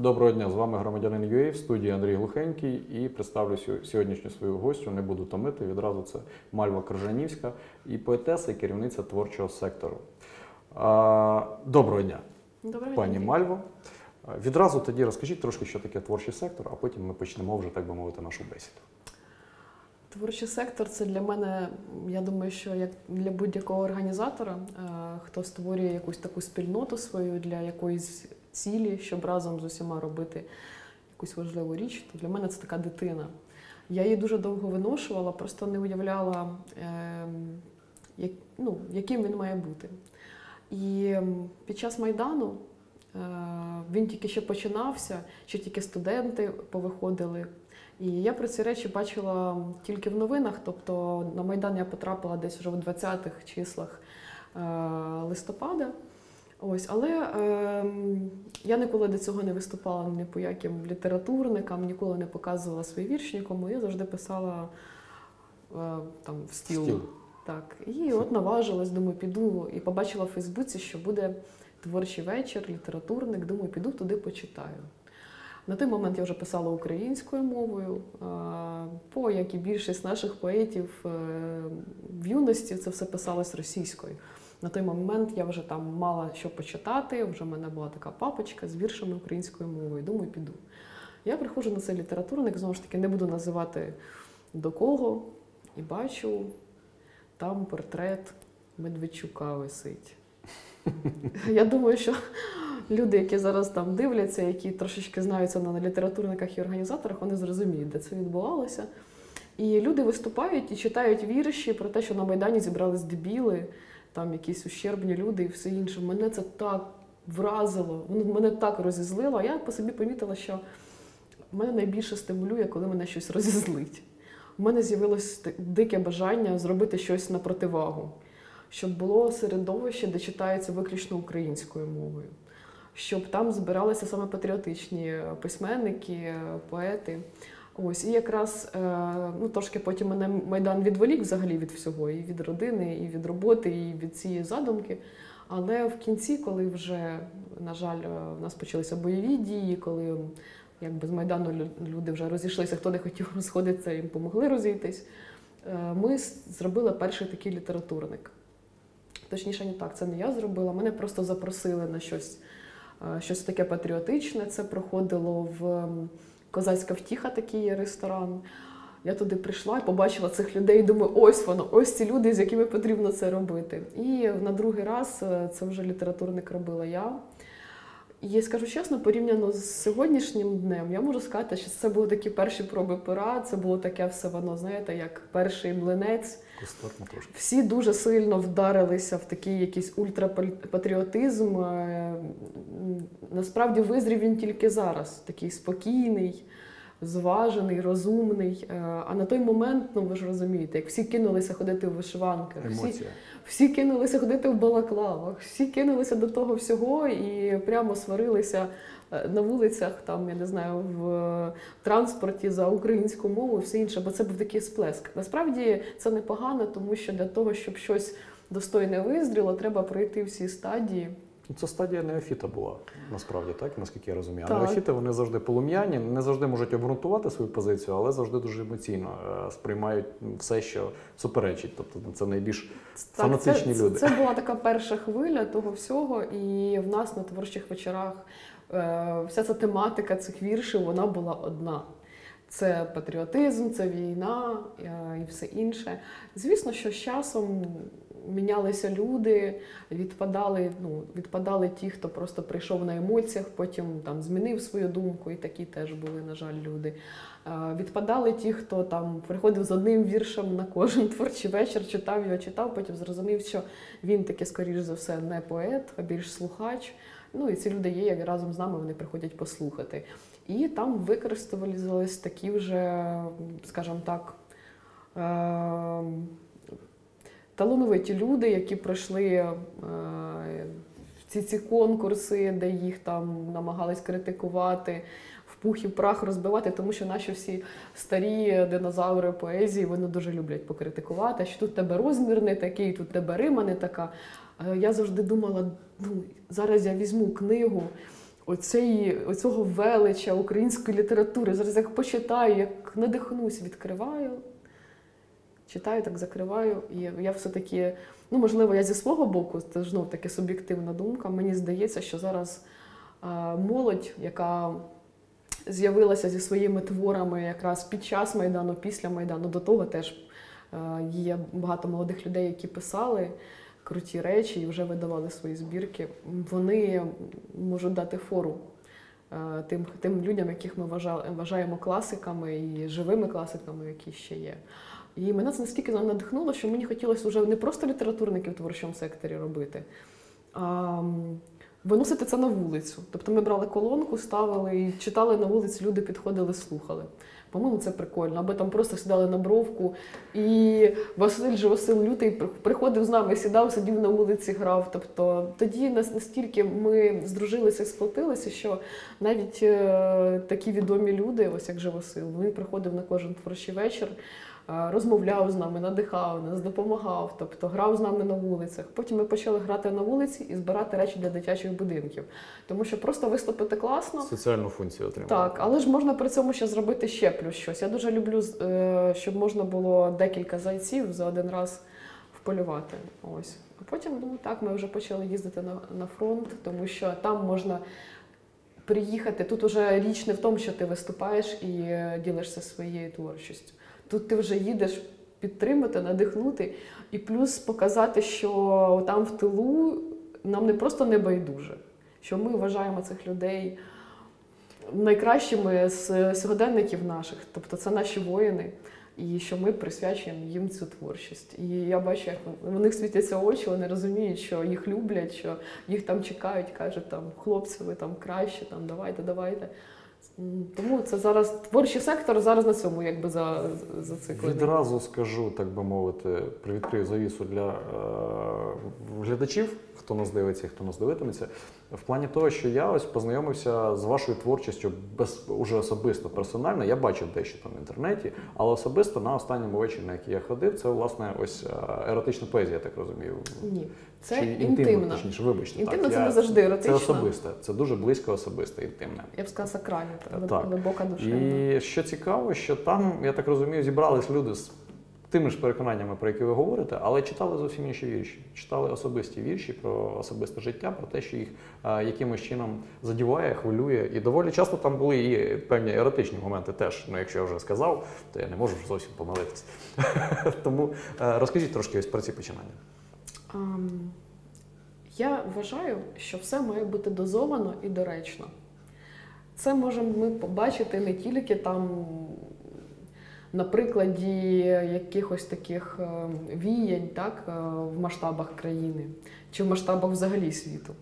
Доброго дня, з вами громадянин ЮЕ в студії Андрій Глухенький і представлю сьогоднішню свою гостю. Не буду томити. Відразу це Мальва Крижанівська і поетеса і керівниця творчого сектору. Доброго дня, Доброго пані дня. Мальво. Відразу тоді розкажіть трошки, що таке творчий сектор, а потім ми почнемо вже, так би мовити, нашу бесіду. Творчий сектор це для мене, я думаю, що як для будь-якого організатора, е, хто створює якусь таку спільноту свою для якоїсь цілі, щоб разом з усіма робити якусь важливу річ, то для мене це така дитина. Я її дуже довго виношувала, просто не уявляла, е, як, ну, яким він має бути. І під час Майдану е, він тільки ще починався, ще тільки студенти повиходили. І я про ці речі бачила тільки в новинах. Тобто на Майдан я потрапила десь вже в 20-х числах е, листопада. Ось, але е, я ніколи до цього не виступала ні по яким літературникам, ніколи не показувала свої вірші нікому. Я завжди писала е, там в стіл. Стіл. Так. І от наважилась, думаю, піду і побачила в Фейсбуці, що буде творчий вечір, літературник. Думаю, піду туди почитаю. На той момент я вже писала українською мовою, а, по як і більшість наших поетів е, в юності це все писалось російською. На той момент я вже там мала що почитати, вже в мене була така папочка з віршами українською мовою. Думаю, піду. Я приходжу на цей літературник, знову ж таки, не буду називати до кого, і бачу, там портрет Медведчука висить. Я думаю, що люди, які зараз там дивляться, які трошечки знаються на літературниках і організаторах, вони зрозуміють, де це відбувалося. І люди виступають і читають вірші про те, що на Майдані зібрались дебіли, там якісь ущербні люди і все інше. Мене це так вразило, воно мене так розізлило. А я по собі помітила, що мене найбільше стимулює, коли мене щось розізлить. У мене з'явилось дике бажання зробити щось на противагу, щоб було середовище, де читається виключно українською мовою, щоб там збиралися саме патріотичні письменники, поети. Ось, і якраз е, ну, трошки потім мене Майдан відволік взагалі від всього, і від родини, і від роботи, і від цієї задумки. Але в кінці, коли вже, на жаль, е, в нас почалися бойові дії, коли якби з Майдану люди вже розійшлися, хто не хотів розходитися, їм помогли розійтись. Е, Ми зробили перший такий літературник. Точніше, не так, це не я зробила. Мене просто запросили на щось, щось таке патріотичне. Це проходило в Козацька втіха, такий є ресторан. Я туди прийшла і побачила цих людей. і Думаю, ось воно, ось ці люди, з якими потрібно це робити. І на другий раз е, це вже літературник робила я. І скажу чесно, порівняно з сьогоднішнім днем, я можу сказати, що це були такі перші проби пера, це було таке все воно, знаєте, як перший млинець. Кустарно трошки. Всі дуже сильно вдарилися в такий якийсь ультрапатріотизм. Е, Насправді визрів він тільки зараз, такий спокійний, зважений, розумний. Е, А на той момент, ну ви ж розумієте, як всі кинулися ходити в вишиванках, всі, всі кинулися ходити в балаклавах, всі кинулися до того всього і прямо сварилися е, на вулицях, там я не знаю, в е, транспорті за українську мову, і все інше, бо це був такий сплеск. Насправді це непогано, тому що для того, щоб щось достойне визріло, треба пройти всі стадії. Ну, Це стадія неофіта була, насправді, так, наскільки я розумію. А Так. неофіти вони завжди полум'яні, не завжди можуть обґрунтувати свою позицію, але завжди дуже емоційно е, сприймають все, що суперечить. Тобто це найбільш фанатичні це, люди. Це, це була така перша хвиля того всього, і в нас на творчих вечорах е, вся ця тематика цих віршів вона була одна. Це патріотизм, це війна е, і все інше. Звісно, що з часом мінялися люди, відпадали, ну, відпадали ті, хто просто прийшов на емоціях, потім там змінив свою думку, і такі теж були, на жаль, люди. Е, Відпадали ті, хто там приходив з одним віршем на кожен творчий вечір, читав його, читав, потім зрозумів, що він таки, скоріш за все, не поет, а більш слухач. Ну і ці люди є, як разом з нами вони приходять послухати. І там використовувались такі вже, скажімо так, е- талановиті люди, які пройшли е- ці, ці конкурси, де їх там намагались критикувати, в пух і прах розбивати, тому що наші всі старі динозаври поезії вони дуже люблять покритикувати, що тут тебе розмір не такий, тут тебе рима не така. Е, Я завжди думала, ну зараз я візьму книгу оцеї, оцього велича української літератури. Зараз як почитаю, як надихнусь, відкриваю, читаю, так закриваю. І я все-таки, ну можливо, я зі свого боку, це ж знов таки суб'єктивна думка. Мені здається, що зараз молодь, яка з'явилася зі своїми творами якраз під час Майдану, після Майдану, до того теж є багато молодих людей, які писали. Круті речі і вже видавали свої збірки. Вони можуть дати фору тим, тим людям, яких ми вважаємо класиками і живими класиками, які ще є. І мене це наскільки надихнуло, що мені хотілося вже не просто літературників в творчому секторі робити, а виносити це на вулицю. Тобто ми брали колонку, ставили і читали на вулиці, люди підходили, слухали. По-моєму, це прикольно. Або там просто сідали на бровку, і Василь же Василь Лютий приходив з нами, сідав, сидів на вулиці, грав. Тобто тоді нас настільки ми здружилися і сплотилися, що навіть е, такі відомі люди, ось як же Василь, він приходив на кожен творчий вечір. Е, Розмовляв з нами, надихав нас, допомагав, тобто грав з нами на вулицях. Потім ми почали грати на вулиці і збирати речі для дитячих будинків. Тому що просто виступити класно, Соціальну функцію отримали. так, але ж можна при цьому ще зробити ще плюс щось. Я дуже люблю, е, щоб можна було декілька зайців за один раз вполювати. Ось. А потім, ну так, ми вже почали їздити на, на фронт, тому що там можна приїхати. Тут уже річ не в тому, що ти виступаєш і е, ділишся своєю творчістю. Тут ти вже їдеш підтримати, надихнути і плюс показати, що там в тилу нам не просто не байдуже, що ми вважаємо цих людей найкращими з сьогоденників наших, тобто це наші воїни, і що ми присвячуємо їм цю творчість. І я бачу, як в них світяться очі, вони розуміють, що їх люблять, що їх там чекають, кажуть там хлопці, ви там краще, там давайте, давайте. Тому це зараз творчий сектор зараз на цьому якби за, зациклений. Відразу скажу, так би мовити, привідкрию завісу для е, глядачів, хто нас дивиться і хто нас дивитиметься. В плані того, що я ось познайомився з вашою творчістю без уже особисто персонально. Я бачив дещо там в інтернеті, але особисто на останньому вечорі, на який я ходив, це власне ось е, еротична поезія, я так розумію. Ні, це Чи інтимна. точніше, вибачте. Інтимна так, це я- не завжди Це особисте, це дуже близько особисте, інтимне. Я б сказала, Так. так. глибока душевна. І що цікаво, що там, я так розумію, зібрались люди з тими ж переконаннями, про які ви говорите, але читали зовсім інші вірші. Читали особисті вірші про особисте життя, про те, що їх е, якимось чином задіває, хвилює. І доволі часто там були і певні еротичні моменти теж. Ну, якщо я вже сказав, то я не можу зовсім помилитися. Тому е, розкажіть трошки ось про ці починання. Ам, Я вважаю, що все має бути дозовано і доречно. Це можемо ми побачити не тільки там на прикладі якихось таких е, віянь так, е, в масштабах країни чи в масштабах взагалі світу.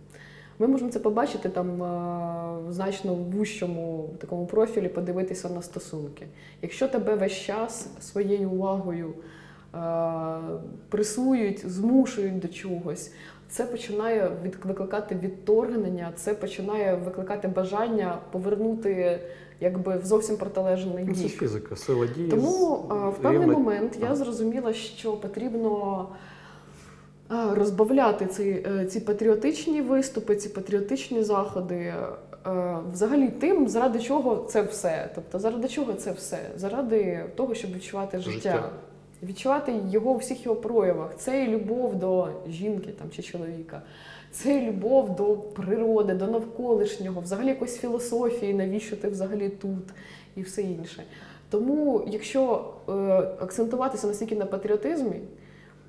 Ми можемо це побачити там е, в значно вущому такому профілі, подивитися на стосунки. Якщо тебе весь час своєю увагою пресують, змушують до чогось, це починає викликати відторгнення, це починає викликати бажання повернути якби в зовсім протилежний Ну, це фізика, сила дії. Тому а, в певний рівна- момент я зрозуміла, що потрібно розбавляти ці, е, ці патріотичні виступи, ці патріотичні заходи. е, Взагалі тим, заради чого це все. Тобто, заради чого це все? Заради того, щоб відчувати життя. Життя. Відчувати його у всіх його проявах. Це і любов до жінки там, чи чоловіка, це і любов до природи, до навколишнього, взагалі якоїсь філософії, навіщо ти взагалі тут і все інше. Тому, якщо е, акцентуватися настільки на патріотизмі,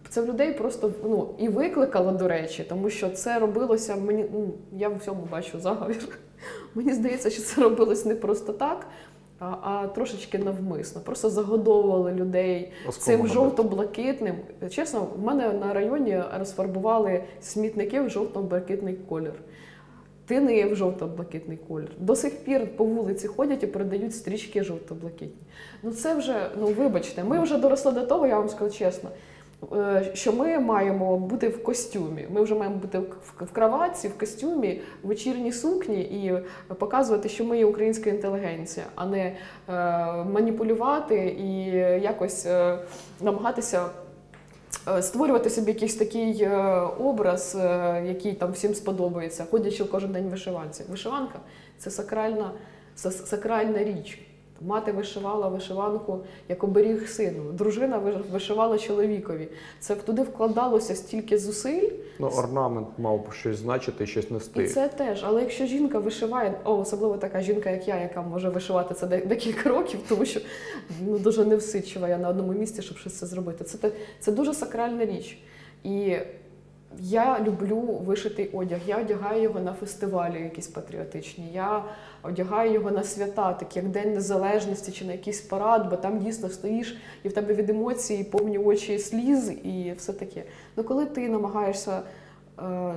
це в людей просто ну, і викликало, до речі, тому що це робилося мені. Ну, я в всьому бачу заговір. Мені здається, що це робилось не просто так, а, а трошечки навмисно. Просто загодовували людей Оскомина, цим жовто-блакитним. Чесно, в мене на районі розфарбували смітники в жовто-блакитний колір. Тини в жовто-блакитний колір. До сих пір по вулиці ходять і продають стрічки жовто-блакитні. Ну це вже, ну вибачте, ми вже доросли до того, я вам скажу чесно, що ми маємо бути в костюмі. Ми вже маємо бути в- кроватці, в костюмі, в вечірній сукні і показувати, що ми є українська інтелігенція, а не е, маніпулювати і якось е, намагатися е, створювати собі якийсь такий е, образ, е, який там всім сподобається, ходячи кожен день вишиванці. Вишиванка це сакральна, сакральна річ. Мати вишивала вишиванку як оберіг сину. Дружина вишивала чоловікові. Це туди вкладалося стільки зусиль, Ну, орнамент мав щось значити щось нести. і це теж. Але якщо жінка вишиває, о, особливо така жінка, як я, яка може вишивати це декілька років, тому що ну, дуже невсичива я на одному місці, щоб щось це зробити. Це, це дуже сакральна річ. І я люблю вишитий одяг. Я одягаю його на фестивалі якісь патріотичні. Я одягаю його на свята, такі як День Незалежності чи на якийсь парад, бо там дійсно стоїш, і в тебе від емоцій повні очі сліз і все таке. Ну коли ти намагаєшся. Е,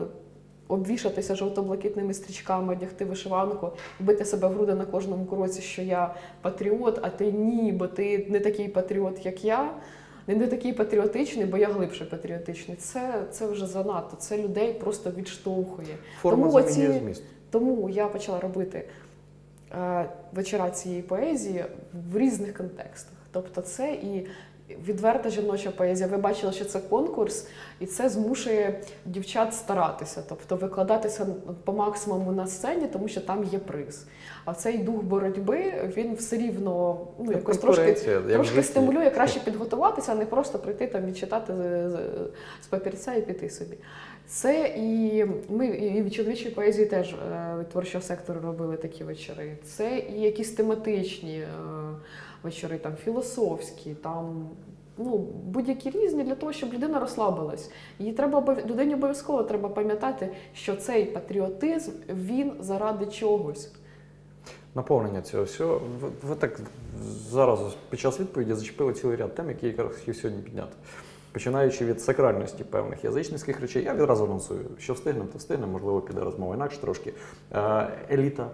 Обвішатися жовто-блакитними стрічками, одягти вишиванку, бити себе в груди на кожному кроці, що я патріот, а ти ні, бо ти не такий патріот, як я, не, не такий патріотичний, бо я глибше патріотичний. Це, це вже занадто. Це людей просто відштовхує. Форма Тому оці- зміст. Тому я почала робити е, вечора цієї поезії в різних контекстах. Тобто, це і відверта жіноча поезія. Ви бачили, що це конкурс, і це змушує дівчат старатися, тобто викладатися по максимуму на сцені, тому що там є приз. А цей дух боротьби він все рівно ну, якось трошки Трошки стимулює краще підготуватися, а не просто прийти там відчитати з, папірця і піти собі. Це і ми і в чоловічій поезії теж е, від творчого сектору робили такі вечори. Це і якісь тематичні е, вечори, там філософські, там ну будь-які різні для того, щоб людина розслабилась. Їй треба людині обов'язково треба пам'ятати, що цей патріотизм він заради чогось. Наповнення цього всього. Ви, ви так зараз під час відповіді зачепили цілий ряд тем, які я хотів сьогодні підняти. Починаючи від сакральності певних язичницьких речей, я відразу анонсую, що встигнемо, то встигнемо, можливо, піде розмова інакше трошки. Е, еліта,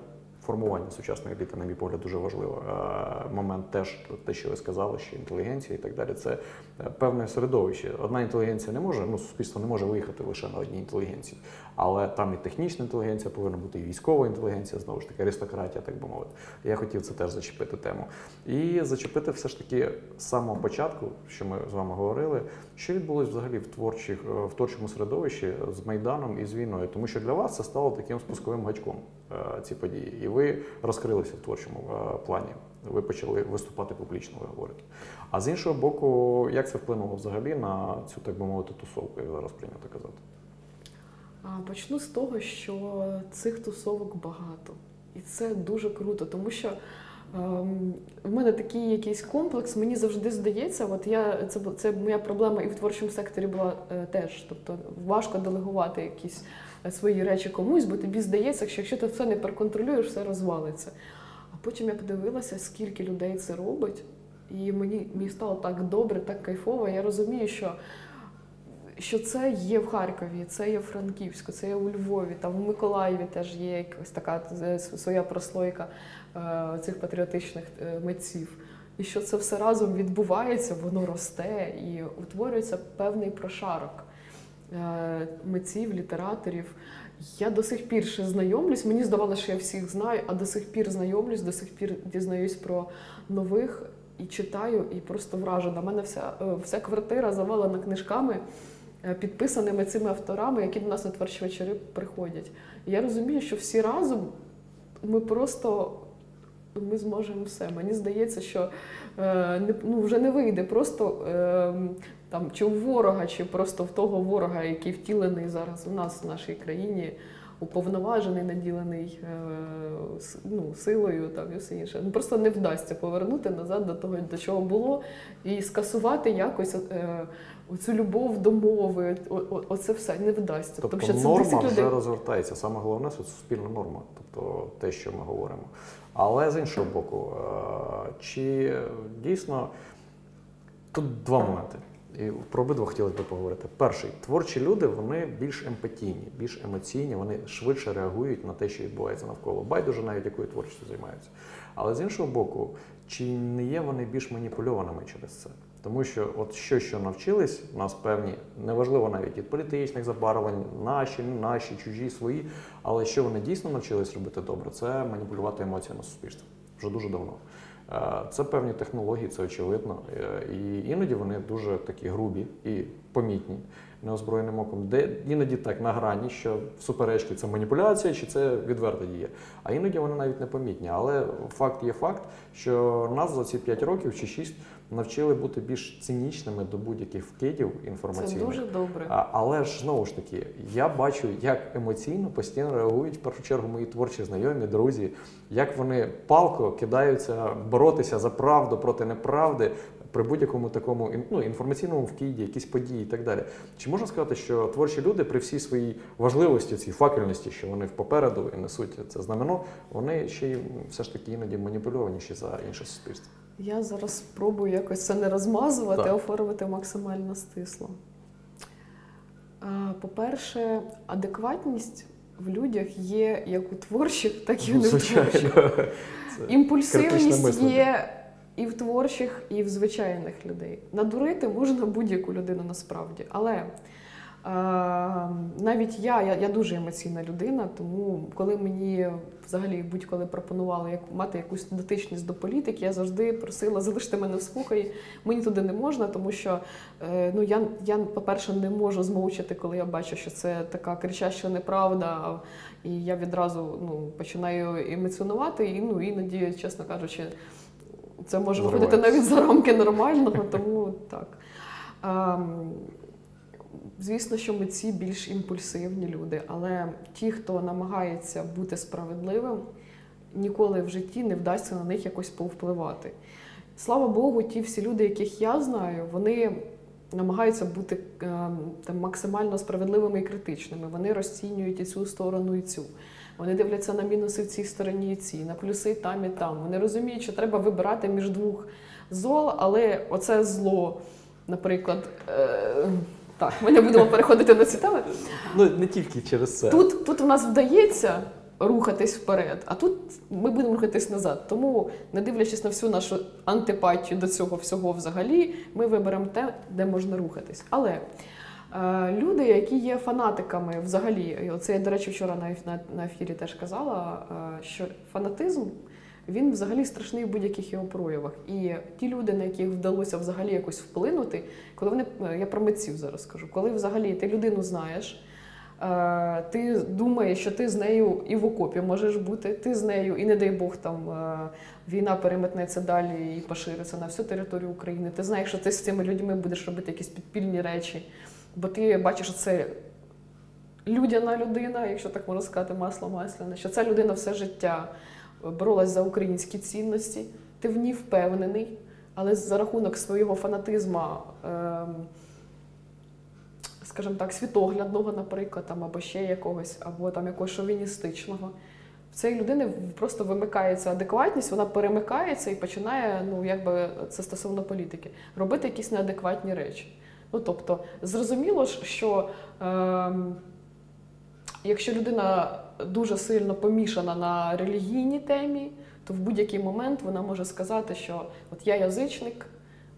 формування сучасної еліти, на мій погляд, дуже важливий е, момент. Теж те, що ви сказали, що інтелігенція і так далі, це е, певне середовище. Одна інтелігенція не може, ну суспільство не може виїхати лише на одній інтелігенції, але там і технічна інтелігенція повинна бути, і військова інтелігенція, знову ж таки, аристократія, так би мовити. Я хотів це теж зачепити тему. І зачепити все ж таки з самого початку, що ми з вами говорили, що відбулось взагалі в творчих е, в творчому середовищі з майданом і з війною, тому що для вас це стало таким спусковим гачком ці події, і ви розкрилися в творчому е, плані. Ви почали виступати публічно, ви говорите. А з іншого боку, як це вплинуло взагалі на цю, так би мовити, тусовку, як зараз прийнято казати? Почну з того, що цих тусовок багато. І це дуже круто, тому що ем, в мене такий якийсь комплекс, мені завжди здається, от я, це, це моя проблема і в творчому секторі була е, теж. Тобто важко делегувати якісь е, свої речі комусь, бо тобі здається, що якщо ти все не проконтролюєш, все розвалиться. А потім я подивилася, скільки людей це робить, і мені, мені стало так добре, так кайфово. Я розумію, що що це є в Харкові, це є в Франківську, це є у Львові, там в Миколаєві теж є якась така е, своя прослойка е, цих патріотичних е, митців. І що це все разом відбувається, воно росте і утворюється певний прошарок митців, літераторів. Я до сих пір ще знайомлюсь. Мені здавалося, що я всіх знаю, а до сих пір знайомлюсь, до сих пір дізнаюсь про нових і читаю, і просто вражена. У мене вся, е, вся квартира завалена книжками, е, підписаними цими авторами, які до нас на творчі вечори приходять. Я розумію, що всі разом ми просто ми зможемо все. Мені здається, що е, ну, вже не вийде просто е, там, чи у ворога, чи просто в того ворога, який втілений зараз у нас в нашій країні, уповноважений, наділений е, ну, силою там, і все інше. Ну, просто не вдасться повернути назад до того, до чого було, і скасувати якось е, оцю любов до мови. Оце все не вдасться. Тобто Тому що це норма людей. вже розгортається. Саме головне це суспільна норма, тобто те, що ми говоримо. Але з іншого боку, е, чи дійсно тут два моменти. І про обидва хотілося б поговорити. Перший, творчі люди вони більш емпатійні, більш емоційні, вони швидше реагують на те, що відбувається навколо. Байдуже навіть якою творчістю займаються. Але з іншого боку, чи не є вони більш маніпульованими через це? Тому що от що, що навчились, нас певні, неважливо навіть від політичних забарвлень, наші, не наші, чужі, свої. Але що вони дійсно навчились робити добре, це маніпулювати емоціями суспільства вже дуже давно. Це певні технології, це очевидно. Е, І іноді вони дуже такі грубі і помітні неозброєним оком, де іноді так на грані, що в суперечки це маніпуляція чи це відверта дія. А іноді вони навіть не помітні. Але факт є факт, що нас за ці 5 років чи 6 навчили бути більш цинічними до будь-яких вкидів Це дуже добре. А, але ж знову ж таки, я бачу, як емоційно постійно реагують в першу чергу мої творчі знайомі, друзі, як вони палко кидаються боротися за правду проти неправди при будь-якому такому ну, інформаційному вкиді, якісь події і так далі. Чи можна сказати, що творчі люди при всій своїй важливості, цій факельності, що вони попереду і несуть це знамено, вони ще й все ж таки іноді маніпульованіші за інше суспільство? Я зараз спробую якось це не розмазувати, Так. а оформити максимально стисло. По-перше, адекватність в людях є як у творчих, так і Ну, в нетворчих. Імпульсивність є і в творчих, і в звичайних людей. Надурити можна будь-яку людину насправді. Але е, навіть я, я, я дуже емоційна людина, тому коли мені взагалі будь-коли пропонували як, мати якусь дотичність до політики, я завжди просила залишити мене в спокої. Мені туди не можна, тому що е, ну, я, я, по-перше, не можу змовчати, коли я бачу, що це така кричаща неправда. І я відразу ну, починаю емоціонувати, і ну, іноді, чесно кажучи, це може виходити навіть за рамки нормального, тому так. Звісно, що митці більш імпульсивні люди, але ті, хто намагається бути справедливим, ніколи в житті не вдасться на них якось повпливати. Слава Богу, ті всі люди, яких я знаю, вони намагаються бути ем, там, максимально справедливими і критичними. Вони розцінюють і цю сторону, і цю. Вони дивляться на мінуси в цій стороні і цій, на плюси там і там. Вони розуміють, що треба вибирати між двох зол, але оце зло, наприклад. Е- так, ми не будемо переходити на ці теми. Ну не тільки через це. Тут, тут у нас вдається рухатись вперед, а тут ми будемо рухатись назад. Тому, не дивлячись на всю нашу антипатію до цього всього взагалі, ми виберемо те, де можна рухатись. Але е, люди, які є фанатиками взагалі, і оце я, до речі, вчора на, ефірі теж казала, е, що фанатизм. Він взагалі страшний в будь-яких його проявах. І ті люди, на яких вдалося взагалі якось вплинути, коли вони е, я про митців зараз кажу, коли взагалі ти людину знаєш, е, ти думаєш, що ти з нею і в окопі можеш бути, ти з нею, і не дай Бог там е, війна переметнеться далі і пошириться на всю територію України. Ти знаєш, що ти з цими людьми будеш робити якісь підпільні речі, бо ти бачиш, що це людяна людина, якщо так можна сказати, масло масляне, що ця людина все життя боролась за українські цінності, ти в ній впевнений, але за рахунок свого фанатизму, ем, скажімо так, світоглядного, наприклад, там, або ще якогось, або там якогось шовіністичного. В цієї людини просто вимикається адекватність, вона перемикається і починає, ну якби це стосовно політики, робити якісь неадекватні речі. Ну тобто, зрозуміло ж, що ем, якщо людина дуже сильно помішана на релігійній темі, то в будь-який момент вона може сказати, що от я язичник,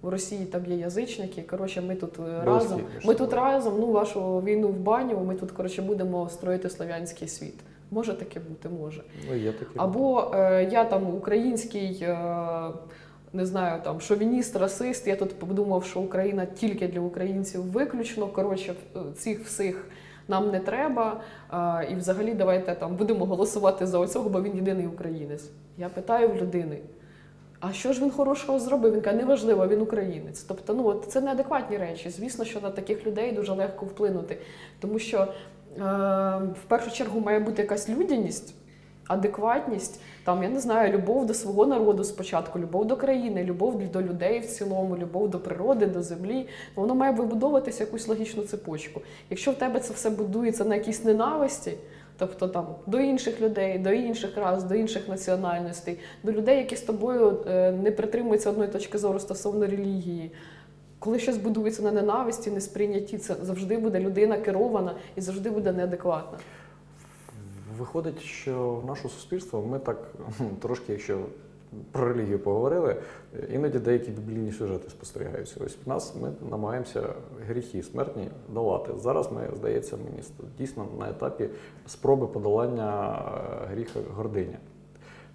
в Росії там є язичники, коротше, ми тут е, разом, ми тут разом, ну вашу війну в баню, ми тут коротше будемо строїти слов'янський світ. Може таке бути, може. Ну, є такі. Або е, я там український, е, не знаю, там шовініст, расист. Я тут подумав, що Україна тільки для українців виключно. Коротше, е, цих всіх нам не треба. Е, і взагалі давайте там будемо голосувати за оцього, бо він єдиний українець. Я питаю в людини. А що ж він хорошого зробив? Він каже, неважливо, він українець. Тобто, ну от це неадекватні речі. Звісно, що на таких людей дуже легко вплинути, тому що е, в першу чергу має бути якась людяність, адекватність, там я не знаю, любов до свого народу спочатку, любов до країни, любов до людей в цілому, любов до природи, до землі. Воно має вибудовуватися якусь логічну цепочку. Якщо в тебе це все будується на якійсь ненависті. Тобто там до інших людей, до інших рас, до інших національностей, до людей, які з тобою е, не притримуються одної точки зору стосовно релігії. Коли щось будується на ненависті, несприйнятті, це завжди буде людина керована і завжди буде неадекватна. Виходить, що в наше суспільство ми так трошки, якщо про релігію поговорили, іноді деякі біблійні сюжети спостерігаються. Ось в нас ми намагаємося гріхи смертні долати. Зараз ми, здається, мені дійсно на етапі спроби подолання е, гріха гординя.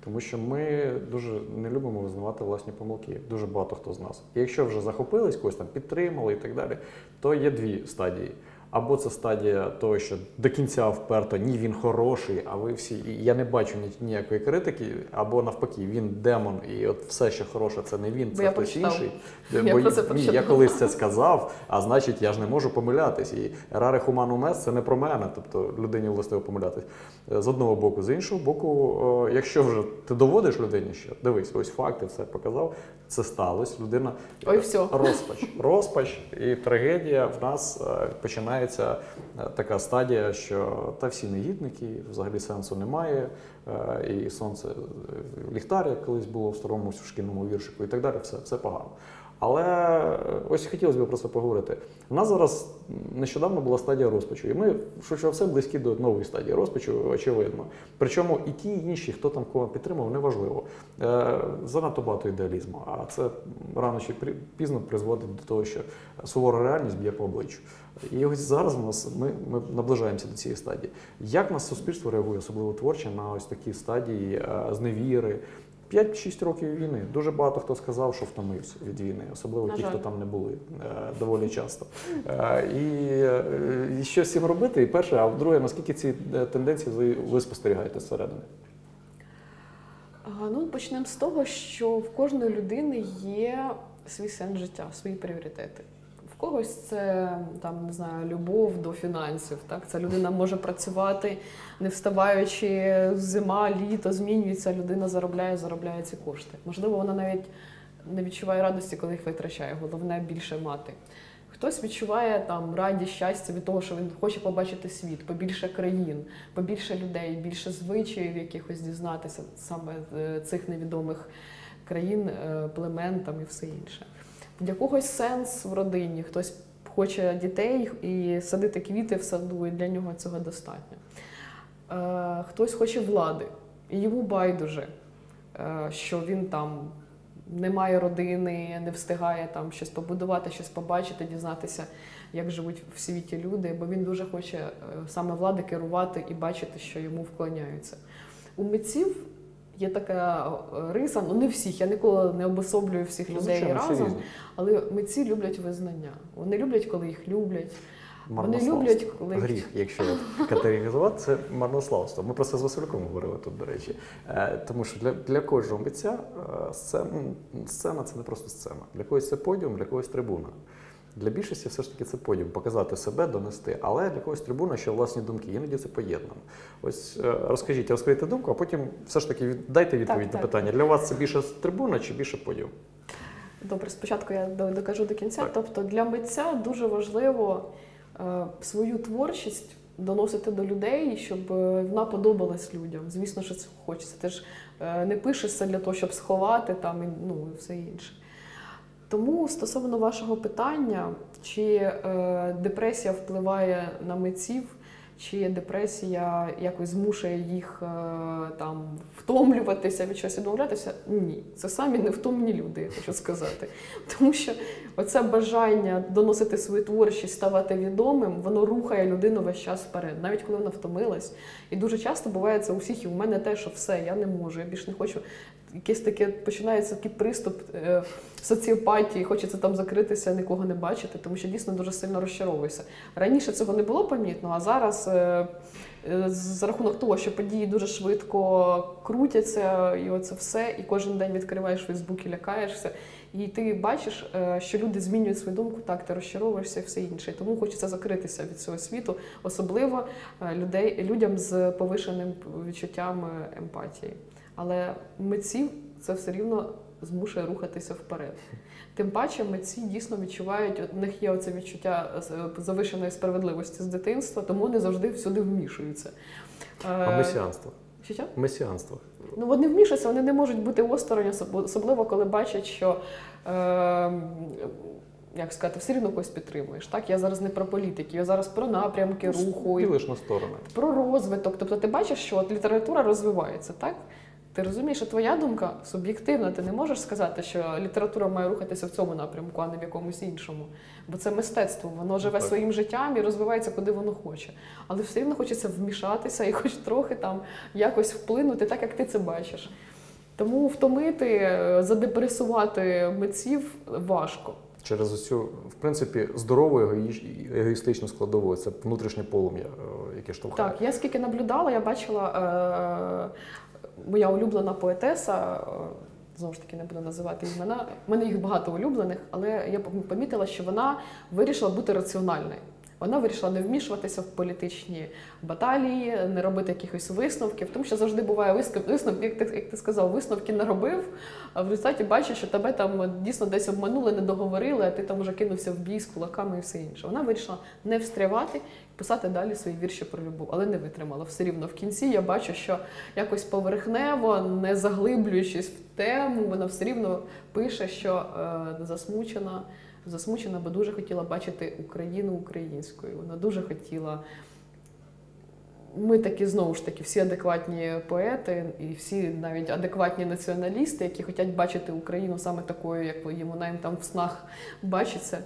Тому що ми дуже не любимо визнавати власні помилки. Дуже багато хто з нас. І якщо вже захопились, когось там підтримали і так далі, то є дві стадії. Або це стадія того, що до кінця вперто ні, він хороший, а ви всі. І я не бачу ні- ніякої критики, або навпаки, він демон, і от все, що хороше, це не він, це я хтось прочитав. інший. Я Бо це ні, я колись це сказав, а значить, я ж не можу помилятись. І раре хуманум est – це не про мене, тобто людині властиво помилятись. Е, З одного боку, з іншого боку, о, якщо вже ти доводиш людині, що дивись, ось факти, все показав, це сталося. Людина Ой, всьо. розпач, розпач і трагедія. В нас е, починається е, така стадія, що та всі негідники, взагалі сенсу немає. е, І сонце е, ліхтар, як колись було в старому шкільному віршику, і так далі, все, все погано. Але е, ось хотілося б про це поговорити. У нас зараз нещодавно була стадія розпачу, і ми швидше все близькі до нової стадії розпачу, очевидно. Причому і ті, і інші, хто там кого підтримав, неважливо. Е, занадто багато ідеалізму. А це рано чи пізно призводить до того, що сувора реальність б'є по обличчю. І ось зараз у нас ми, ми наближаємося до цієї стадії. Як нас суспільство реагує, особливо творче, на ось такі стадії е, зневіри? 5-6 років війни. Дуже багато хто сказав, що втомився від війни, особливо ті, хто там не були е, доволі часто. Е, і, е, і що з цим робити? І перше, а друге, наскільки ці тенденції ви, ви спостерігаєте зсередини? Ну, почнемо з того, що в кожної людини є свій сенс життя, свої пріоритети. Когось це там не знаю, любов до фінансів. Так, ця людина може працювати, не вставаючи зима, літо змінюється. Людина заробляє, заробляє ці кошти. Можливо, вона навіть не відчуває радості, коли їх витрачає. Головне більше мати. Хтось відчуває там радість, щастя від того, що він хоче побачити світ, побільше країн, побільше людей, більше звичаїв якихось дізнатися саме е, цих невідомих країн, е, племен там і все інше. Для когось сенс в родині, хтось хоче дітей і садити квіти в саду, і для нього цього достатньо. Е, Хтось хоче влади, і йому байдуже, е, що він там не має родини, не встигає там щось побудувати, щось побачити, дізнатися, як живуть в світі люди, бо він дуже хоче е, саме влади керувати і бачити, що йому вклоняються. У митців є така е, риса, ну не всіх, я ніколи не обособлюю всіх Ну, людей звичайно, разом, але митці люблять визнання. Вони люблять, коли їх люблять. Вони люблять, коли гріх, якщо категоризувати, це марнославство. Ми про це з Васильком говорили тут, до речі. Е, тому що для, для кожного митця е, сцена, сцена це не просто сцена. Для когось це подіум, для когось трибуна. Для більшості все ж таки це подіум, показати себе, донести. Але для когось трибуна ще власні думки. Іноді це поєднано. Ось е, розкажіть, розкрийте думку, а потім все ж таки дайте відповідь Так, на так. питання. Для вас це більше трибуна чи більше подіум? Добре, спочатку я докажу до кінця. Так. Тобто для митця дуже важливо е, свою творчість доносити до людей, щоб е, вона подобалась людям. Звісно, що це хочеться. Ти ж не пишешся для того, щоб сховати там і ну і все інше. Тому стосовно вашого питання, чи е, депресія впливає на митців, чи депресія якось змушує їх е, там втомлюватися від чогось відмовлятися? Ні, це самі невтомні люди, я хочу сказати. Тому що оце бажання доносити свою творчість, ставати відомим, воно рухає людину весь час вперед, навіть коли вона втомилась. І дуже часто буває це у всіх, і у мене теж, що все, я не можу, я більше не хочу. Якийсь таке починається такий приступ е, соціопатії, хочеться там закритися, нікого не бачити, тому що дійсно дуже сильно розчаровуєшся. Раніше цього не було помітно, а зараз е, е, за рахунок того, що події дуже швидко крутяться, і оце все, і кожен день відкриваєш Фейсбук і лякаєшся. І ти бачиш, що люди змінюють свою думку, так, ти розчаровуєшся і все інше. Тому хочеться закритися від цього світу, особливо людей, людям з повишеним відчуттям емпатії. Але митців це все рівно змушує рухатися вперед. Тим паче митці дійсно відчувають, у них є оце відчуття е, завишеної справедливості з дитинства, тому не завжди всюди вмішуються. А Е, месіанство? що? Месіанство. Ну, вони вмішуються, вони не можуть бути осторонь, особливо коли бачать, що. Е, як сказати, все рівно когось підтримуєш. Так, я зараз не про політики, я зараз про напрямки руху, і на сторони. про розвиток. Тобто ти бачиш, що от література розвивається, так? Ти розумієш, що твоя думка суб'єктивна. Ти не можеш сказати, що література має рухатися в цьому напрямку, а не в якомусь іншому. Бо це мистецтво, воно живе так. своїм життям і розвивається куди воно хоче. Але все рівно хочеться вмішатися і хоч трохи там якось вплинути, так як ти це бачиш. Тому втомити, е, задепресувати митців важко. Через оцю, в принципі, здорову егоїстичну складову, це внутрішнє полум'я, е, яке штовхає. Так, я скільки наблюдала, я бачила е, моя улюблена поетеса. е, Знову ж таки, не буду називати імена. У мене їх багато улюблених, але я помітила, що вона вирішила бути раціональною. Вона вирішила не вмішуватися в політичні баталії, не робити якихось висновків, тому що завжди буває висновки, як ти, як ти сказав, висновки не робив, а в результаті бачиш, що тебе там дійсно десь обманули, не договорили, а ти там вже кинувся в бій з кулаками і все інше. Вона вирішила не встрявати і писати далі свої вірші про любов, але не витримала. Все рівно в кінці я бачу, що якось поверхнево, не заглиблюючись в тему, вона все рівно пише, що е, засмучена засмучена, бо дуже хотіла бачити Україну українською. Вона дуже хотіла. Ми такі знову ж таки всі адекватні поети і всі навіть адекватні націоналісти, які хочуть бачити Україну саме такою, як вона їм там в снах бачиться.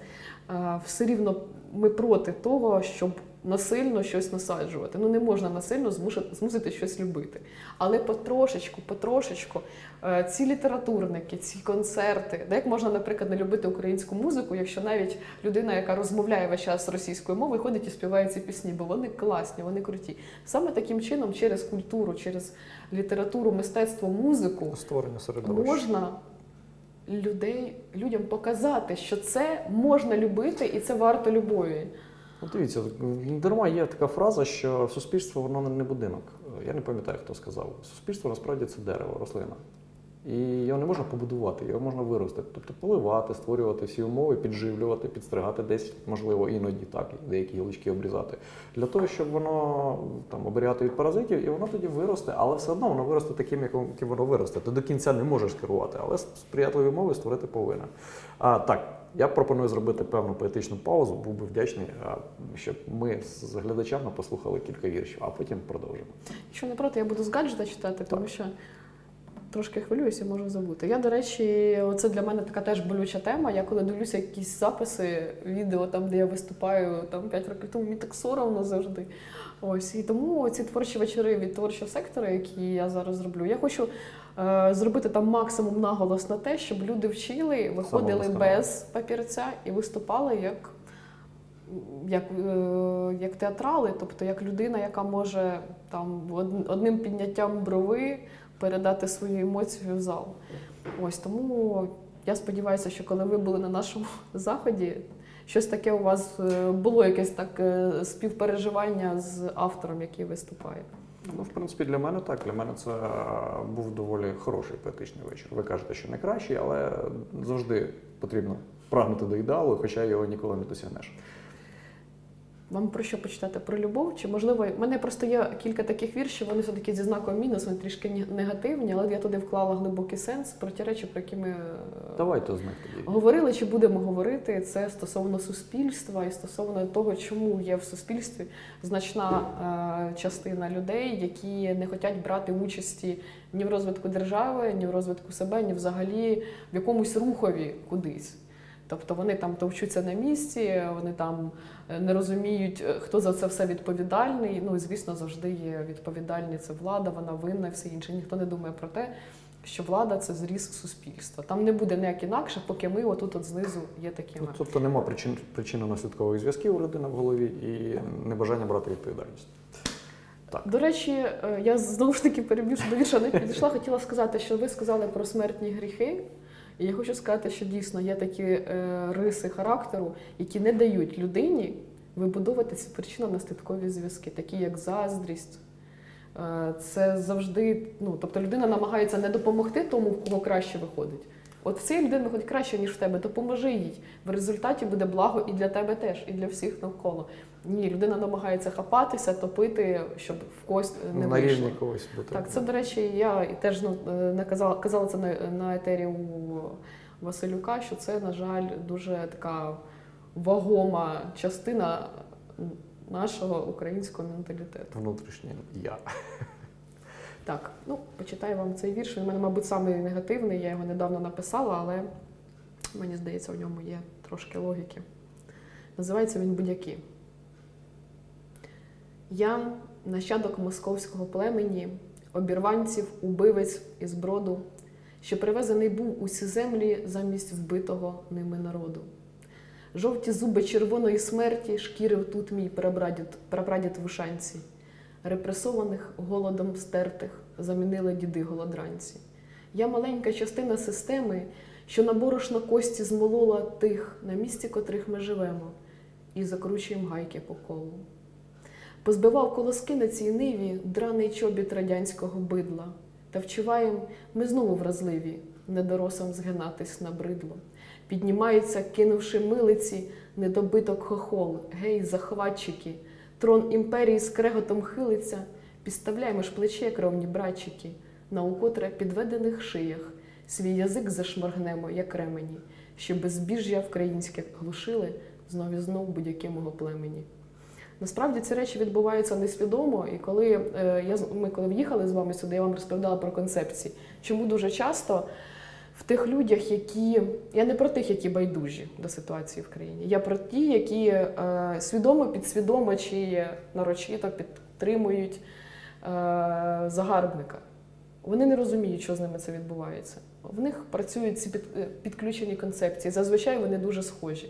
Все рівно ми проти того, щоб насильно щось насаджувати. Ну не можна насильно змусити, змусити щось любити. Але потрошечку, потрошечку е, ці літературники, ці концерти, де як можна, наприклад, не любити українську музику, якщо навіть людина, яка розмовляє весь час російською мовою, ходить і співає ці пісні, бо вони класні, вони круті. Саме таким чином, через культуру, через літературу, мистецтво, музику Створення середовища. можна людей, людям показати, що це можна любити і це варто любові. Ну, дивіться, дарма є така фраза, що суспільство воно не будинок. Я не пам'ятаю, хто сказав. Суспільство насправді це дерево, рослина. І його не можна побудувати, його можна виростити. Тобто поливати, створювати всі умови, підживлювати, підстригати десь, можливо, іноді так, деякі гілочки обрізати. Для того, щоб воно там оберігати від паразитів, і воно тоді виросте, але все одно воно виросте таким, яким воно виросте. Ти до кінця не можеш керувати, але сприятливі умови створити повинен. А, так, я пропоную зробити певну поетичну паузу. Був би вдячний, щоб ми з глядачами послухали кілька віршів, а потім продовжимо. Якщо не проти, я буду з гаджета читати, тому що трошки хвилююся, можу забути. Я, до речі, оце для мене така теж болюча тема. Я коли дивлюся якісь записи, відео там, де я виступаю там 5 років тому, мені так соромно завжди. Ось і тому ці творчі вечори від творчого сектора, які я зараз роблю, я хочу е, зробити там максимум наголос на те, щоб люди вчили, виходили без папірця і виступали як. Як, е, як театрали, тобто як людина, яка може там одним підняттям брови передати свою емоцію в зал. Ось тому я сподіваюся, що коли ви були на нашому заході, щось таке у вас е, було якесь так е, співпереживання з автором, який виступає. Ну, в принципі, для мене так. Для мене це е, був доволі хороший поетичний вечір. Ви кажете, що не кращий, але завжди потрібно прагнути до ідеалу, хоча його ніколи не досягнеш. Вам про що почитати? Про любов? Чи можливо, в мене просто є кілька таких віршів, вони все-таки зі знаком мінус, вони трішки ні- негативні, але я туди вклала глибокий сенс про ті речі, про які ми е, Давайте з тоді. Говорили чи будемо говорити це стосовно суспільства і стосовно того, чому є в суспільстві значна е, частина людей, які не хочуть брати участі ні в розвитку держави, ні в розвитку себе, ні взагалі в якомусь рухові кудись. Тобто вони там товчуться на місці, вони там е, не розуміють, е, хто за це все відповідальний. Ну і звісно, завжди є відповідальний це влада, вона винна і все інше. Ніхто не думає про те, що влада це зріз суспільства. Там не буде ніяк інакше, поки ми отут от знизу є такими. Ну, тобто нема причин причинно-наслідкових зв'язків у людини в голові і небажання брати відповідальність. Так. До речі, е, я знову ж таки переб'ю, що до вірша не підійшла. Хотіла сказати, що ви сказали про смертні гріхи. І я хочу сказати, що дійсно є такі е, риси характеру, які не дають людині вибудовувати ці причинно-наслідкові зв'язки, такі як заздрість. Е, це завжди, ну тобто людина намагається не допомогти тому, в кого краще виходить. От в цій людини виходить краще, ніж в тебе, допоможи їй. В результаті буде благо і для тебе теж, і для всіх навколо. Ні, людина намагається хапатися, топити, щоб в когось не на вийшло. рівні когось бути. Так, це, до речі, я теж ну, е, не казала, казала це на, на етері у Василюка, що це, на жаль, дуже така вагома частина нашого українського менталітету. Внутрішнє я. Так, ну почитаю вам цей вірш. Він у мене, мабуть, самий негативний. Я його недавно написала, але мені здається, в ньому є трошки логіки. Називається він Будяки. Я нащадок московського племені, обірванців, убивець із броду, що привезений був усі землі замість вбитого ними народу. Жовті зуби червоної смерті шкірив тут мій прапрадід, прапрадід в ушанці. Репресованих голодом стертих замінили діди голодранці. Я маленька частина системи, що на борошно кості змолола тих, на місці котрих ми живемо, і закручуємо гайки по колу. Позбивав колоски на цій ниві драний чобіт радянського бидла, та вчуваєм ми знову вразливі, недоросам згинатись на бридло. Піднімаються, кинувши милиці, недобиток хохол, гей, захватчики, трон імперії з креготом хилиться, підставляємо ж плече, кровні братчики, на укотре підведених шиях, свій язик зашморгнемо, як ремені, щоб безбіжжя українське глушили знов і знов будь-яке мого племені. Насправді ці речі відбуваються несвідомо, і коли е, я ми коли в'їхали з вами сюди, я вам розповідала про концепції. Чому дуже часто в тих людях, які я не про тих, які байдужі до ситуації в країні, я про ті, які е, свідомо, підсвідомо чи нарочито підтримують е, загарбника. Вони не розуміють, що з ними це відбувається. В них працюють ці е, підключені концепції. Зазвичай вони дуже схожі.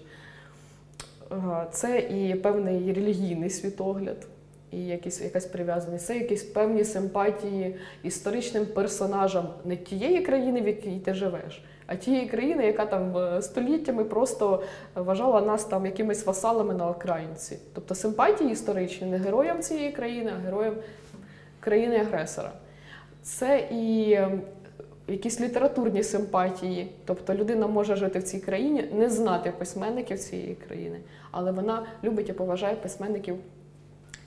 Ага, Це і певний релігійний світогляд, і якісь, якась прив'язаність, це якісь певні симпатії історичним персонажам не тієї країни, в якій ти живеш, а тієї країни, яка там е, століттями просто вважала нас там якимись васалами на окраїнці. Тобто симпатії історичні не героям цієї країни, а героям країни-агресора. Це і е, якісь літературні симпатії. Тобто людина може жити в цій країні, не знати письменників цієї країни, але вона любить і поважає письменників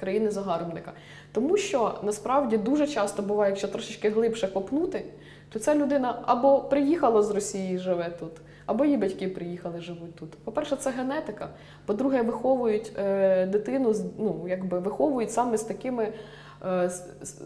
країни-загарбника. Тому що насправді дуже часто буває, якщо трошечки глибше копнути, то ця людина або приїхала з Росії і живе тут, або її батьки приїхали, живуть тут. По-перше, це генетика. По-друге, виховують е, дитину, ну, якби виховують саме з такими. Е, з- з-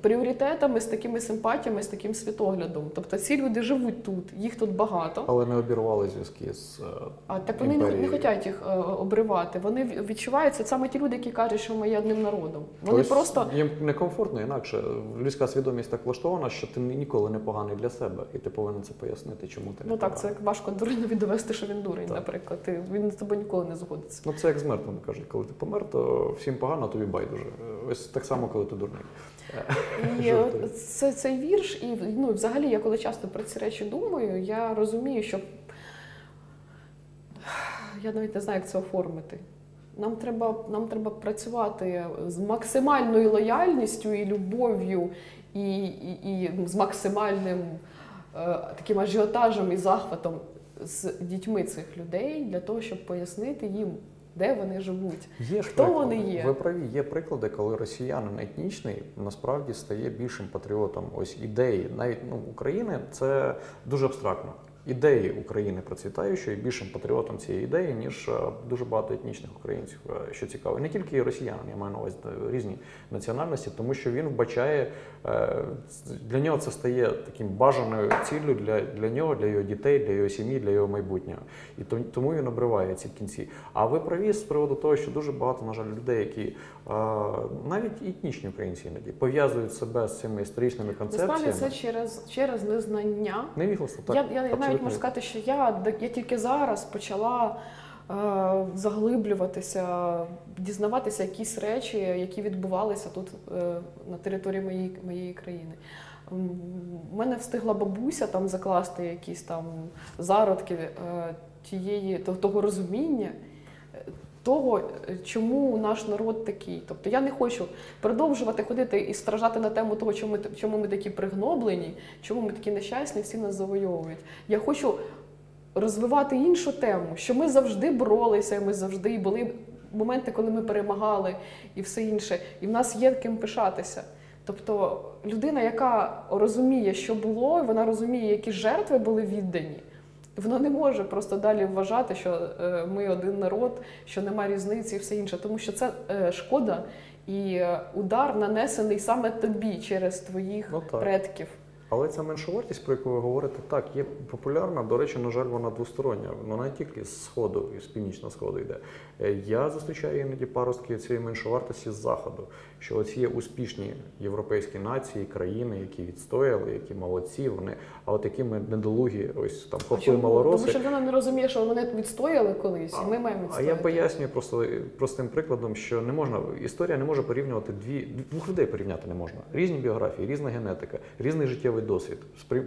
Пріоритетами, з такими симпатіями, з таким світоглядом. Тобто ці люди живуть тут, їх тут багато. Але не обірвали зв'язки з е, А так вони не, не хочуть їх е, обривати. Вони відчувають це саме ті люди, які кажуть, що ми є одним народом. Вони Тобто просто їм некомфортно інакше. Людська свідомість так влаштована, що ти ніколи не поганий для себе, і ти повинен це пояснити, чому ти не ну так, це поганий. важко дуринові довести, що він дурень, Так. наприклад. Ти, він з тобою ніколи не згодиться. Ну це як з мертвими кажуть, коли ти помер, то всім погано, тобі байдуже. Ось так само, коли ти дурний. І це, цей вірш, і ну, взагалі, я коли часто про ці речі думаю, я розумію, що я навіть не знаю, як це оформити. Нам треба, нам треба працювати з максимальною лояльністю і любов'ю, і, і, і ну, з максимальним е, таким ажіотажем і захватом з дітьми цих людей для того, щоб пояснити їм, де вони живуть. Є Хто приклади. вони є? Ви праві, є приклади, коли росіянин етнічний насправді стає більшим патріотом. Ось ідеї, навіть ну України це дуже абстрактно. Ідеї України процвітаючої більшим патріотом цієї ідеї, ніж е, дуже багато етнічних українців, е, що цікаво. Не тільки росіян, я маю на увазі е, різні національності, тому що він вбачає для нього це стає таким бажаною ціллю для, для нього, для його дітей, для його сім'ї, для його майбутнього. І тому він обриває ці кінці. А ви праві з приводу того, що дуже багато, на жаль, людей, які навіть етнічні українці іноді пов'язують себе з цими історичними концепціями. Це через, через незнання. Невігласно, так. я, я навіть можу сказати, що я, я тільки зараз почала е, заглиблюватися, дізнаватися якісь речі, які відбувалися тут е, на території моєї, моєї країни. У мене встигла бабуся там закласти якісь там зародки е, тієї, того розуміння. Того, е, чому наш народ такий. Тобто я не хочу продовжувати ходити і страждати на тему того, чому ми, чому ми такі пригноблені, чому ми такі нещасні, всі нас завойовують. Я хочу розвивати іншу тему, що ми завжди боролися, ми завжди були моменти, коли ми перемагали і все інше. І в нас є ким пишатися. Тобто людина, яка розуміє, що було, вона розуміє, які жертви були віддані. Вона не може просто далі вважати, що е, ми один народ, що нема різниці і все інше, тому що це е, шкода і е, удар нанесений саме тобі через твоїх Ну, так. предків. Але ця меншовартість, про яку ви говорите, так, є популярна. До речі, на жаль, вона двостороння. Вона не тільки з сходу з північного сходу йде. Я зустрічаю іноді паростки цієї меншовартості з заходу. Що оці успішні європейські нації, країни, які відстояли, які молодці, вони, а от які ми недолугі, ось там хлопці малороси. Тому що людина не розуміє, що вони відстояли колись, і ми маємо А я пояснюю просто простим прикладом, що не можна історія не може порівнювати дві двох людей порівняти не можна. Різні біографії, різна генетика, різний життєвий досвід. Спри,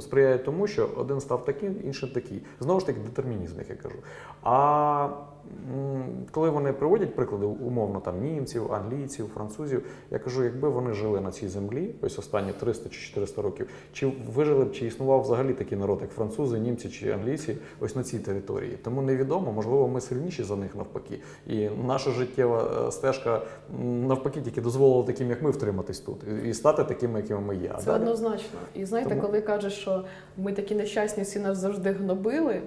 сприяє тому, що один став таким, інший такий. Знову ж таки, детермінізм, як я кажу. А коли вони приводять приклади умовно там німців, англійців, французів, я кажу, якби вони жили на цій землі, ось останні 300 чи 400 років, чи вижили б, чи існував взагалі такий народ, як французи, німці чи англійці, ось на цій території. Тому невідомо, можливо, ми сильніші за них навпаки. І наша життєва е, стежка навпаки тільки дозволила таким, як ми, втриматись тут і- стати такими, якими ми є. Це однозначно. І знаєте, Тому- коли кажеш, що ми такі нещасні, всі нас завжди гнобили.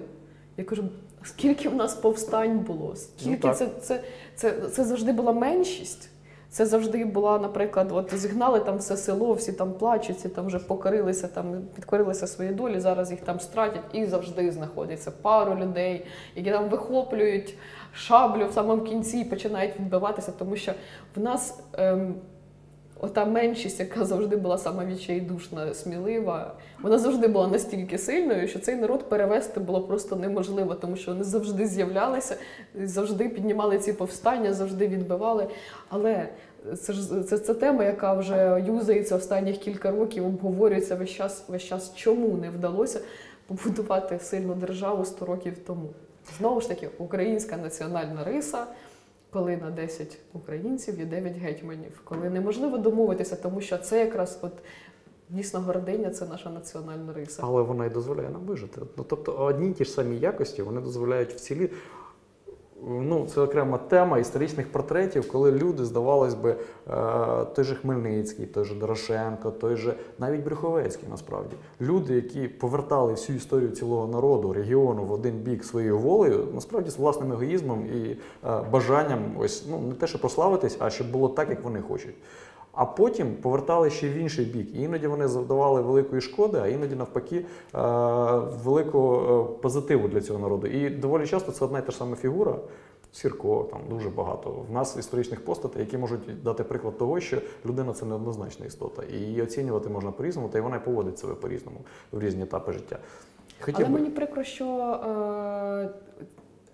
Я кажу, скільки в нас повстань було, скільки так. це, це, це, це завжди була меншість. Це завжди була, наприклад, от зігнали там все село, всі там плачуть, всі там вже покорилися, там підкорилися своїй долі. Зараз їх там стратять, і завжди знаходиться пару людей, які там вихоплюють шаблю в самому кінці і починають відбиватися, тому що в нас. Ем, Ота меншість, яка завжди була сама відчайдушна, смілива, вона завжди була настільки сильною, що цей народ перевести було просто неможливо, тому що вони завжди з'являлися, завжди піднімали ці повстання, завжди відбивали. Але це ж це, це тема, яка вже юзається останніх кілька років, обговорюється весь час, весь час, чому не вдалося побудувати сильну державу 100 років тому. Знову ж таки, українська національна риса коли на 10 українців є 9 гетьманів, коли неможливо домовитися, тому що це якраз от дійсно гординя, це наша національна риса. Але вона й дозволяє нам вижити. Ну тобто одні й ті ж самі якості вони дозволяють вцілі. Ну, це окрема тема історичних портретів, коли люди, здавалось би, е, той же Хмельницький, той же Дорошенко, той же навіть Брюховецький, насправді. Люди, які повертали всю історію цілого народу, регіону в один бік своєю волею, насправді з власним егоїзмом і е, бажанням ось ну не те, що прославитись, а щоб було так, як вони хочуть. А потім повертали ще в інший бік. І іноді вони завдавали великої шкоди, а іноді навпаки е, великого е, позитиву для цього народу. І доволі часто це одна й та ж сама фігура. Сірко, там дуже багато. В нас історичних постатей, які можуть дати приклад того, що людина це неоднозначна істота. І її оцінювати можна по-різному, та й вона поводить себе по-різному в різні етапи життя. Хотів Але би- мені прикро, що е,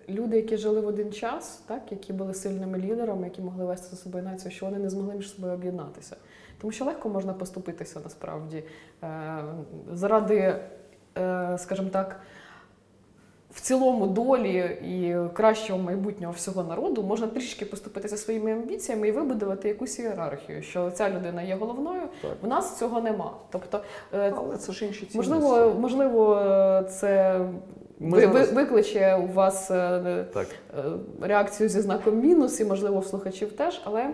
люди, які жили в один час, так, які були сильними лідерами, які могли вести за собою націю, що вони не змогли між собою об'єднатися. Тому що легко можна поступитися насправді е, заради, е, скажімо так. В цілому долі і кращого майбутнього всього народу можна трішки поступитися своїми амбіціями і вибудувати якусь ієрархію, що ця людина є головною. Так. В нас цього нема. Тобто, е, Але це ж інші цінності. Можливо, можливо, це Ми ви, зараз- ви- викличе у вас е, Так. е, реакцію зі знаком мінус, і можливо в слухачів теж. Але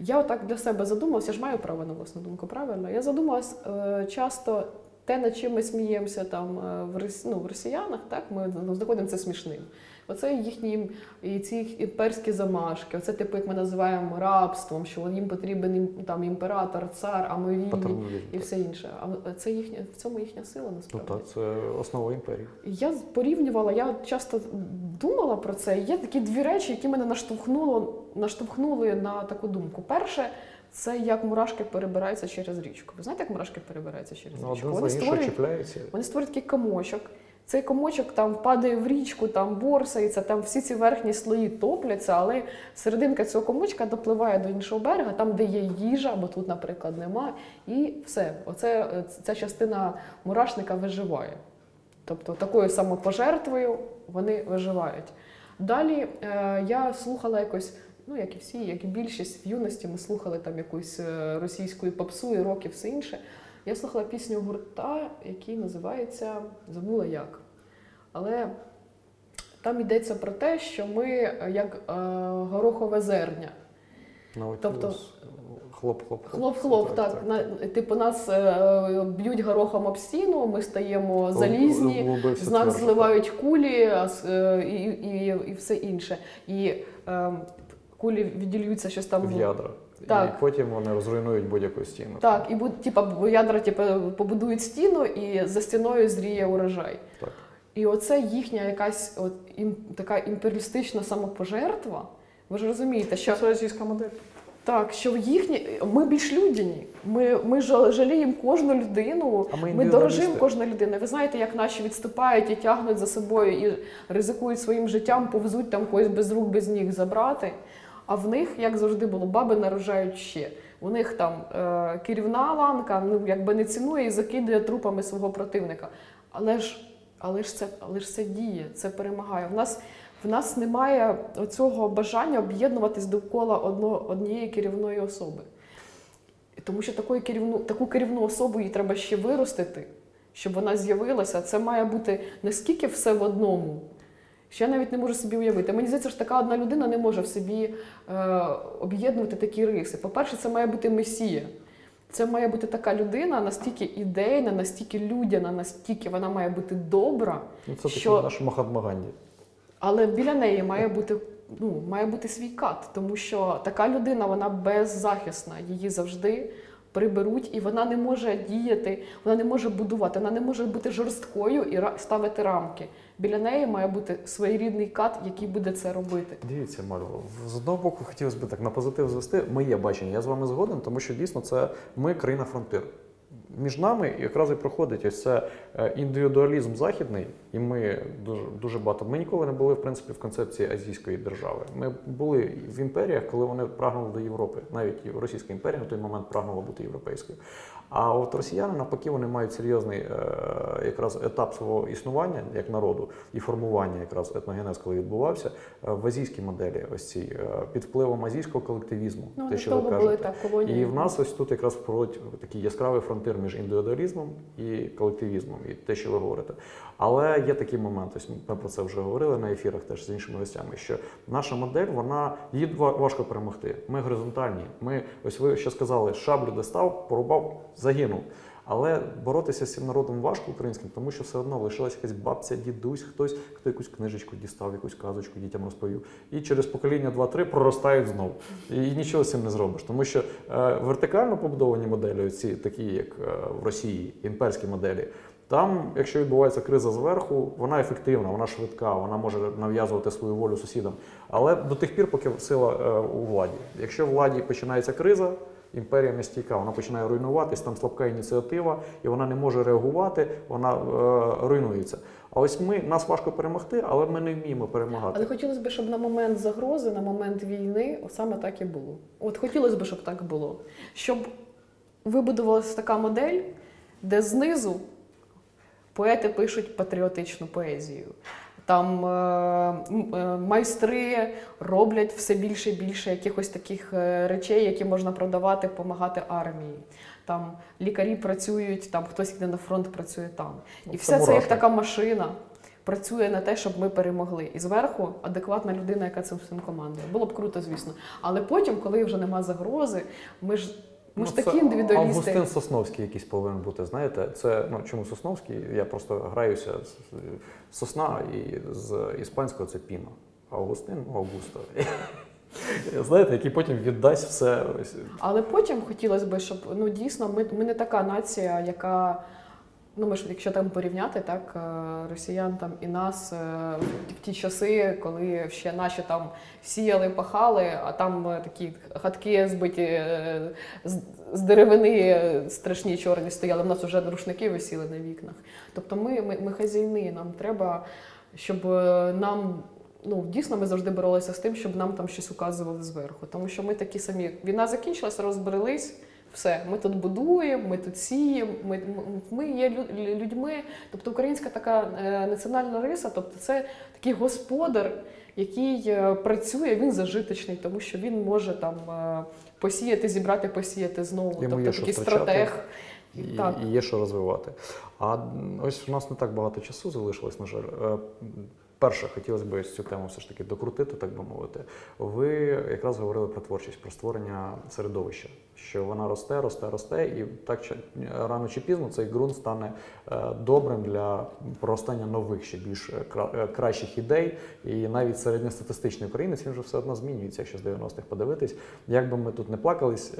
я отак для себе задумалася, я ж маю право на власну думку, правильно? Я задумалась е, часто. Те, над чим ми сміємося там в рос- ну, в росіянах, так ми ну, знаходимо це смішним. Оце їхні і ці імперські замашки, оце типу, як ми називаємо рабством, що їм потрібен там імператор, цар, а ми вільні і все інше. А це їхня в цьому їхня сила Ну насправді. так, це основа імперії. Я порівнювала, я часто думала про це. Є такі дві речі, які мене наштовхнуло, наштовхнули на таку думку. Перше, це як мурашки перебираються через річку. Ви знаєте, як мурашки перебираються через Ну, річку? один Вони створюють, чіпляються. вони створюють такий комочок. Цей комочок там впадає в річку, там борсається, там всі ці верхні слої топляться, але серединка цього комочка допливає до іншого берега, там, де є їжа, бо тут, наприклад, нема. І все. Оце е, ця частина мурашника виживає. Тобто такою самопожертвою вони виживають. Далі е, я слухала якось, ну як і всі, як і більшість в юності, ми слухали там якусь е, російську попсу і рок і все інше. Я слухала пісню гурта, який називається Забула як. Але там йдеться про те, що ми е, як е, горохове зерня. Наутілус. Тобто- хлоп-хлоп. Хлоп-хлоп, так. На, типу, нас е, б'ють горохом об стіну, ми стаємо залізні, з нас зливають кулі е, і, і, і все інше. І е, кулі відділюються щось там так. в ядра. Так. і потім вони розруйнують будь-яку стіну. Так, і будь, типа, ядра типа, побудують стіну, і за стіною зріє урожай. Так. І оце їхня якась от, ім, така імперіалістична самопожертва. Ви ж розумієте, що Це російська модель. так, що їхні ми більш людяні. Ми, ми жаліємо кожну людину. А ми Ми дорожимо кожною людиною. Ви знаєте, як наші відступають і тягнуть за собою і ризикують своїм життям, повезуть там когось без рук, без ніг забрати. А в них, як завжди було, баби нарожають ще. У них там е, керівна ланка ну, якби не цінує і закидує трупами свого противника. Але ж, але ж, це, але ж це діє, це перемагає. В нас, в нас немає цього бажання об'єднуватись довкола одно, однієї керівної особи. Тому що такої керівну, таку керівну особу їй треба ще виростити, щоб вона з'явилася. Це має бути наскільки все в одному. Що я навіть не можу собі уявити. Мені здається, що така одна людина не може в собі е, об'єднувати такі риси. По-перше, це має бути месія. Це має бути така людина настільки ідейна, настільки людяна, настільки вона має бути добра, Ну, це Що- наш Махатма Ганді. але біля неї має бути, ну, має бути свій кат, тому що така людина вона беззахисна, її завжди приберуть, і вона не може діяти, вона не може будувати, вона не може бути жорсткою і ставити рамки. Біля неї має бути своєрідний кат, який буде це робити. Дивіться, Марго, з одного боку хотілося б так на позитив звести. Моє бачення, я з вами згоден, тому що дійсно це ми країна фронтир. Між нами якраз і проходить ось це е, індивідуалізм західний, і ми дуже дуже багато. Ми ніколи не були в принципі в концепції азійської держави. Ми були в імперіях, коли вони прагнули до Європи. Навіть Російська імперія на той момент прагнула бути європейською. А от росіяни навпаки вони мають серйозний е, якраз етап свого існування як народу і формування якраз етногенез, коли відбувався е, в азійській моделі, ось цій е, під впливом азійського колективізму. Ну, те, що ви кажете. були так. І в нас ось тут якраз проводить такий яскравий фронтир між індивідуалізмом і колективізмом, і те, що ви говорите. Але є такий момент, ось ми про це вже говорили на ефірах теж з іншими гостями, що наша модель, вона її важко перемогти. Ми горизонтальні. Ми, ось ви ще сказали, шаблю достав, порубав, загинув. Але боротися з цим народом важко українським, тому що все одно лишилась якась бабця, дідусь, хтось, хто якусь книжечку дістав, якусь казочку дітям розповів. І через покоління 2-3 проростають знову. І нічого з цим не зробиш. Тому що е, вертикально побудовані моделі, ці такі, як е, в Росії, імперські моделі. Там, якщо відбувається криза зверху, вона ефективна, вона швидка, вона може нав'язувати свою волю сусідам. Але до тих пір, поки сила е, у владі. Якщо в владі починається криза, імперія не стійка, вона починає руйнуватись, там слабка ініціатива, і вона не може реагувати, вона е, руйнується. А ось ми нас важко перемогти, але ми не вміємо перемагати. Але хотілося б, щоб на момент загрози, на момент війни, саме так і було. От хотілося б, щоб так було. Щоб вибудувалася така модель, де знизу поети пишуть патріотичну поезію. Там е, е, майстри роблять все більше і більше якихось таких е, речей, які можна продавати, допомагати армії. Там лікарі працюють, там хтось йде на фронт, працює там. І Ну, все це як така машина працює на те, щоб ми перемогли. І зверху адекватна людина, яка цим всім командує. Було б круто, звісно. Але потім, коли вже нема загрози, ми ж ми ж Ну, такі індивідуалісти. Августин Сосновський якийсь повинен бути. Знаєте, це ну чому Сосновський? Я просто граюся з сосна і з іспанського це піно. Августин, ну Августо. Знаєте, який потім віддасть все. Але потім хотілося б, щоб ну дійсно ми, ми не така нація, яка. Ну, ми ж, якщо там порівняти, так е, росіян там і нас е, в ті часи, коли ще наші там сіяли, пахали, а там е, такі хатки збиті з, деревини страшні чорні стояли. В нас вже рушники висіли на вікнах. Тобто ми, ми, ми хазяїни, нам треба, щоб нам. Ну, дійсно, ми завжди боролися з тим, щоб нам там щось указували зверху. Тому що ми такі самі. Війна закінчилася, розбрелись. Все, ми тут будуємо, ми тут сіємо, ми, ми- є лю- людьми. Тобто українська така е, національна риса, тобто це такий господар, який е, працює, він зажиточний, тому що він може там е, посіяти, зібрати, посіяти знову. Йому тобто є такий стратег. І, Так. і є що розвивати. А ось у нас не так багато часу залишилось, на жаль. Перше, хотілося б цю тему все ж таки докрутити, так би мовити. Ви якраз говорили про творчість, про створення середовища, що вона росте, росте, росте, і так рано чи пізно цей ґрунт стане е, добрим для проростання нових ще більш е, е, кращих ідей. І навіть середньостатистичний українець він вже все одно змінюється, якщо з 90-х подивитись. Як би ми тут не плакались,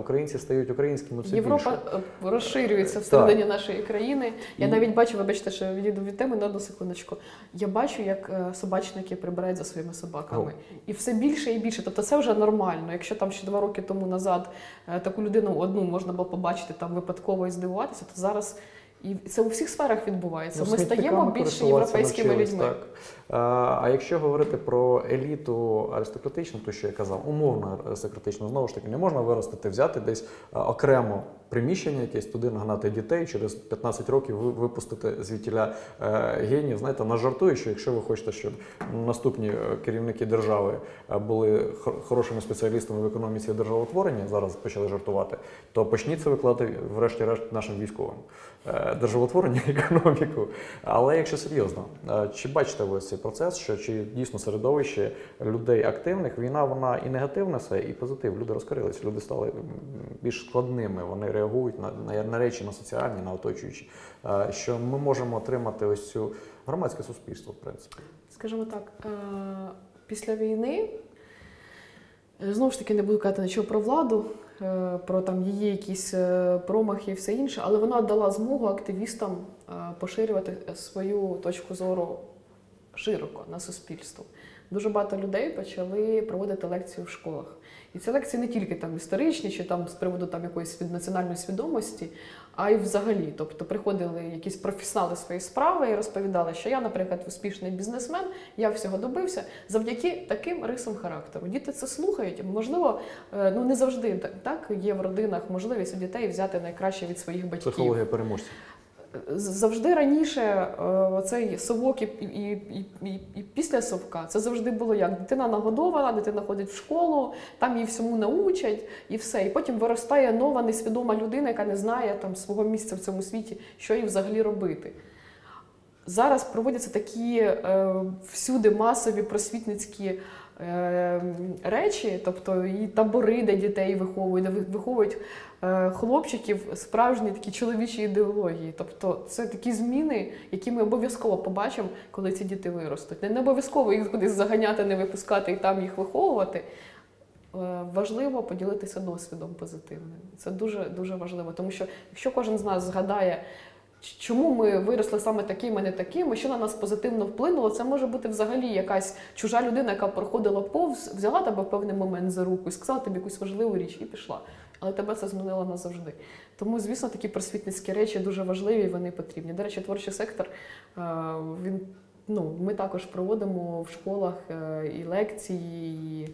українці стають українськими все Європа більше. розширюється всередині нашої країни. Я І- навіть бачу, вибачте, що відійду від теми на одну секундочку. Я бачу, як е, собачники прибирають за своїми собаками. І все більше і більше. Тобто це вже нормально. Якщо там ще два роки тому назад е, таку людину одну можна було побачити там випадково і здивуватися, то зараз і це у всіх сферах відбувається. Ну, Ми стаємо більш європейськими людьми. Так. А, а якщо говорити про еліту аристократичну, то що я казав, умовно аристократичну, знову ж таки, не можна виростити, взяти десь окремо приміщення, якесь туди нагнати дітей, через 15 років ви- випустити звідтіля е, генів. Знаєте, нажартую, що якщо ви хочете, щоб наступні е, керівники держави е, були хорошими спеціалістами в економіці державотворення, зараз почали жартувати, то почніть це викладати, врешті-решт, нашим військовим. Е, Державотворення економіку. Але якщо серйозно, е, чи бачите ви цей процес, що чи дійсно середовище людей активних, війна вона і негатив несе, і позитив. Люди розкрились, люди стали більш складними, вони реагують на, на, на речі, на соціальні, на оточуючі. Що ми можемо отримати ось цю громадське суспільство, в принципі. Скажімо так, е, після війни е, знову ж таки не буду казати нічого про владу, е, про там її якісь промахи і все інше, але вона дала змогу активістам поширювати свою точку зору широко на суспільство. Дуже багато людей почали проводити лекції в школах. І ці лекції не тільки там історичні, чи там з приводу там якоїсь національної свідомості, а й взагалі. Тобто приходили якісь професіонали своєї справи і розповідали, що я, наприклад, успішний бізнесмен, я всього добився завдяки таким рисам характеру. Діти це слухають. Можливо, е, ну не завжди так, є в родинах можливість у дітей взяти найкраще від своїх батьків. Психологія переможця. Завжди раніше е, оцей совок і, і, і, і, після совка це завжди було як дитина нагодована, дитина ходить в школу, там її всьому научать і все. І потім виростає нова несвідома людина, яка не знає там свого місця в цьому світі, що їй взагалі робити. Зараз проводяться такі е, всюди масові просвітницькі речі, тобто і табори, де дітей виховують, де виховують е, хлопчиків справжні такі чоловічі ідеології. Тобто це такі зміни, які ми обов'язково побачимо, коли ці діти виростуть. Не, обов'язково їх кудись заганяти, не випускати і там їх виховувати. Е, Важливо поділитися досвідом позитивним. Це дуже дуже важливо, тому що якщо кожен з нас згадає, чому ми виросли саме такими, не такими, що на нас позитивно вплинуло, це може бути взагалі якась чужа людина, яка проходила повз, взяла тебе в певний момент за руку і сказала тобі якусь важливу річ і пішла. Але тебе це змінило назавжди. Тому, звісно, такі просвітницькі речі дуже важливі вони потрібні. До речі, творчий сектор е, він. Ну, ми також проводимо в школах е, і лекції, і,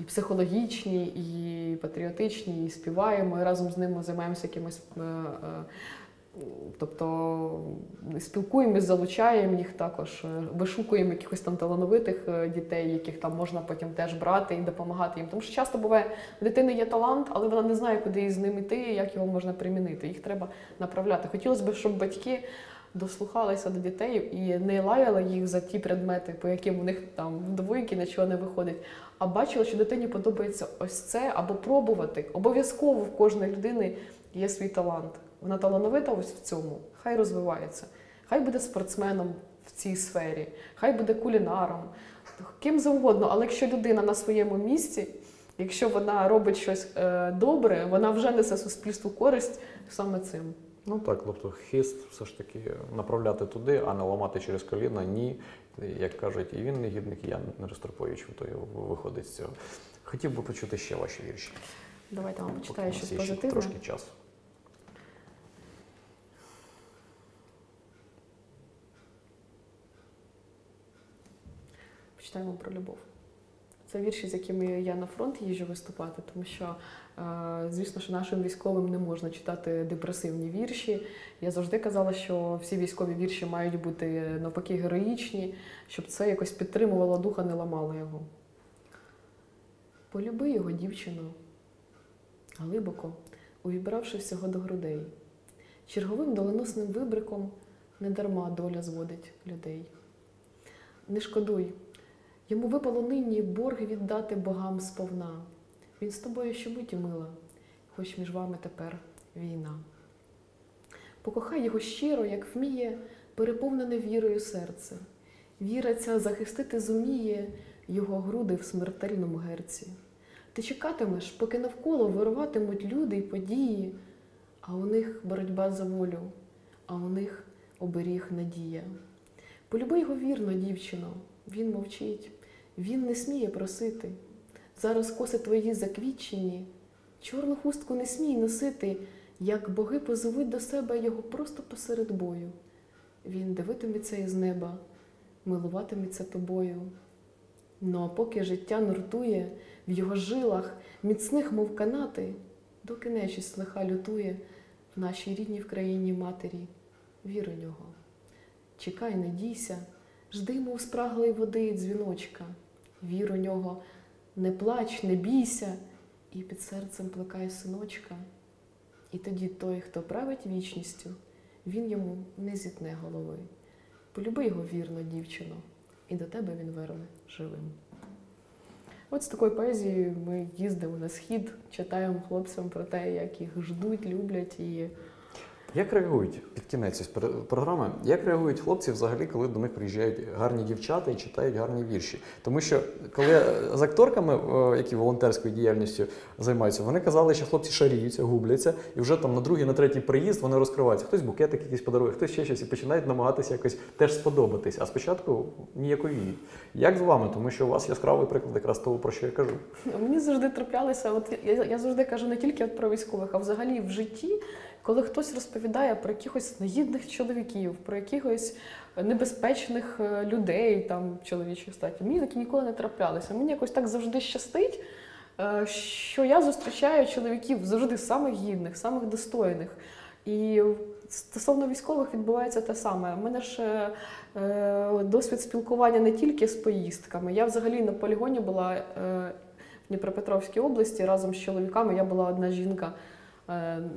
і психологічні, і патріотичні, і співаємо, і разом з ними займаємося якимось. Тобто спілкуємось, залучаємо їх також, е, вишукуємо якихось там талановитих е, дітей, яких там можна потім теж брати і допомагати їм. Тому що часто буває, у дитини є талант, але вона не знає, куди з ним іти, як його можна примінити. Їх треба направляти. Хотілося б, щоб батьки дослухалися до дітей і не лаяли їх за ті предмети, по яким у них там двойки нічого не виходить, а бачили, що дитині подобається ось це, або пробувати. Обов'язково в кожної людини є свій талант. Вона талановита ось в цьому, хай розвивається. Хай буде спортсменом в цій сфері, хай буде кулінаром, ким завгодно. Але якщо людина на своєму місці, якщо вона робить щось е, добре, вона вже несе суспільству користь саме цим. Ну так, тобто хист все ж таки направляти туди, а не ламати через коліна. Ні, як кажуть, і він негідник, і я не Ростропович, то виходить з цього. Хотів би почути ще ваші вірші. Давайте вам почитаю щось позитивне. Трошки часу. Почитаємо про любов. Це вірші, з якими я на фронт їжджу виступати, тому що, е, звісно, що нашим військовим не можна читати депресивні вірші. Я завжди казала, що всі військові вірші мають бути навпаки героїчні, щоб це якось підтримувало духа, не ламало його. Полюби його, дівчину, глибоко, увібравши всього до грудей. Черговим доленосним вибриком недарма доля зводить людей. не шкодуй. Йому випало нині борг віддати богам сповна. Він з тобою щомиті мила, хоч між вами тепер війна. Покохай його щиро, як вміє, переповнене вірою серце. Віра ця захистити зуміє його груди в смертельному герці. Ти чекатимеш, поки навколо вируватимуть люди й події, а у них боротьба за волю, а у них оберіг надія. Полюби його вірно, дівчино, він мовчить, він не сміє просити. Зараз коси твої заквітчені, чорну хустку не смій носити, як боги позовуть до себе його просто посеред бою. Він дивитиметься із неба, милуватиметься тобою. Ну а поки життя нуртує в його жилах, міцних, мов канати, доки нечість лиха лютує в нашій рідній в країні матері, вір у нього. Чекай, надійся, жди, мов спраглої води дзвіночка. Вір у нього, не плач, не бійся, і під серцем плекай синочка. І тоді той, хто править вічністю, він йому не зітне голови. Полюби його вірно, дівчино, і до тебе він верне живим. От з такою поезією ми їздимо на схід, читаємо хлопцям про те, як їх ждуть, люблять і Як реагують під кінець програми? Як реагують хлопці взагалі, коли до них приїжджають гарні дівчата і читають гарні вірші? Тому що коли з акторками, е, які волонтерською діяльністю займаються, вони казали, що хлопці шаріються, губляться, і вже там на другий, на третій приїзд вони розкриваються. Хтось букетик якийсь подарує, хтось ще щось і починають намагатися якось теж сподобатись. А спочатку ніяковіють. Як з вами? Тому що у вас яскравий приклад якраз того, про що я кажу. Мені завжди траплялися, от я, я завжди кажу не тільки от про військових, а взагалі в житті, коли хтось розповідає про якихось наїдних чоловіків, про якихось небезпечних е, людей, там чоловічої статі. Мені такі ніколи не траплялися. Мені якось так завжди щастить, е, що я зустрічаю чоловіків завжди самих гідних, самих достойних. І стосовно військових відбувається те саме. У мене ж е, е, досвід спілкування не тільки з поїздками. Я взагалі на полігоні була е, в Дніпропетровській області разом з чоловіками. Я була одна жінка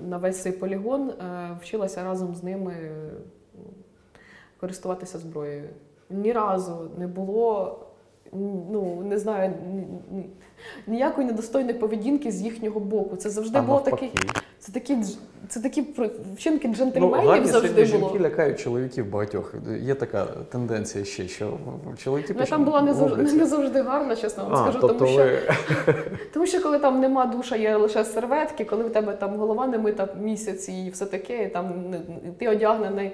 на весь цей полігон, е, вчилася разом з ними е, користуватися зброєю. Ні разу не було. Ну, не знаю, ні- ні- ніякої недостойної поведінки з їхнього боку. Це завжди А було навпаки. такі, це такий це такі вчинки Ну, джентльменів гарні завжди було. жінки лякають чоловіків багатьох. Є така тенденція ще, що чоловіки Ну, там була не завжди, не завжди гарна, чесно вам А, скажу, тобто тому що ви Тому що коли там нема душа, є лише серветки, коли в тебе там голова не мита місяць і все таке, і там ти одягнений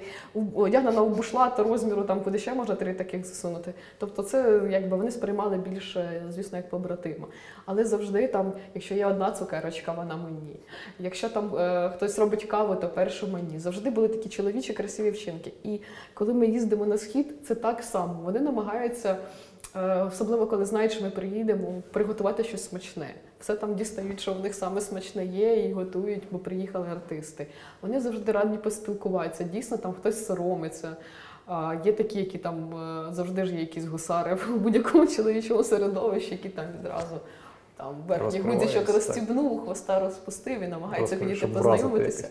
одягнена у бушлат розміру, там куди ще можна три таких засунути. Тобто, це якби вони сприймали більше, звісно, як побратима. Але завжди там, якщо є одна цукерочка, вона мені. Якщо там е, хтось робить каву, то першу мені. Завжди були такі чоловічі красиві вчинки. І коли ми їздимо на схід, це так само. Вони намагаються. Е, Особливо, коли знають, що ми приїдемо, приготувати щось смачне. Все там дістають, що в них саме смачне є, і готують, бо приїхали артисти. Вони завжди раді поспілкуватися. Дійсно, там хтось соромиться. А, Є такі, які там е, завжди ж є якісь гусари в будь-якому чоловічому середовищі, які там відразу там верхній Розкриваються, гудзичок так. розстібнув, хвоста розпустив і намагається підійти познайомитися.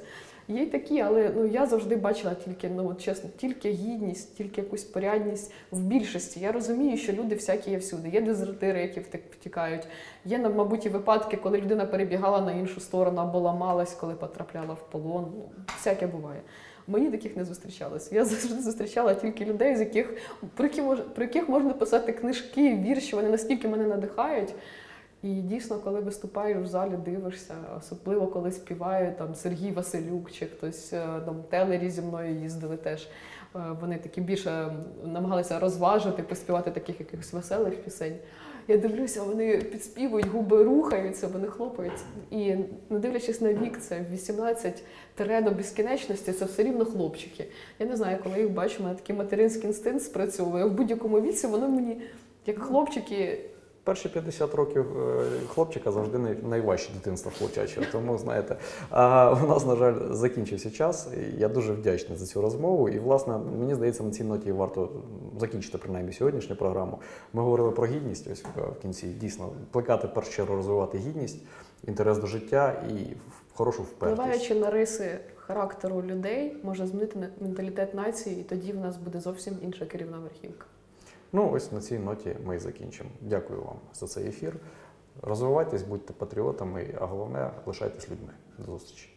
Є й такі, але ну я завжди бачила тільки, ну от чесно, тільки гідність, тільки якусь порядність в більшості. Я розумію, що люди всякі є всюди. Є дезертири, які втікають. Є, на- мабуть, і випадки, коли людина перебігала на іншу сторону або ламалась, коли потрапляла в полон. Ну, всяке буває. Мені таких не зустрічалось. Я завжди зустрічала тільки людей, з яких про які мож, про яких можна писати книжки, вірші. Вони настільки мене надихають. І дійсно, коли виступаєш в залі, дивишся, особливо коли співає там Сергій Василюк чи хтось е, там телері зі мною їздили теж. Е, Вони такі більше намагалися розважити, поспівати таких якихось веселих пісень. Я дивлюся, вони підспівують, губи рухаються, вони хлопаються. І не дивлячись на вік, це 18 тире до безкінечності, це все рівно хлопчики. Я не знаю, коли їх бачу, мене такий материнський інстинкт спрацьовує. В будь-якому віці воно мені, як хлопчики, перші 50 років е, хлопчика завжди най- найважче дитинство хлопчачого. Тому знаєте, а у нас, на жаль, закінчився час. Я дуже вдячний за цю розмову. І, власне, мені здається, на цій ноті варто закінчити принаймні сьогоднішню програму. Ми говорили про гідність. Ось е, в кінці дійсно плекати в першу розвивати гідність, інтерес до життя і хорошу впертість. впливаючи на риси характеру людей, може змінити менталітет нації, і тоді в нас буде зовсім інша керівна верхівка. Ну, ось на цій ноті ми і закінчимо. Дякую вам за цей ефір. Розвивайтесь, будьте патріотами, а головне, лишайтесь людьми. До зустрічі.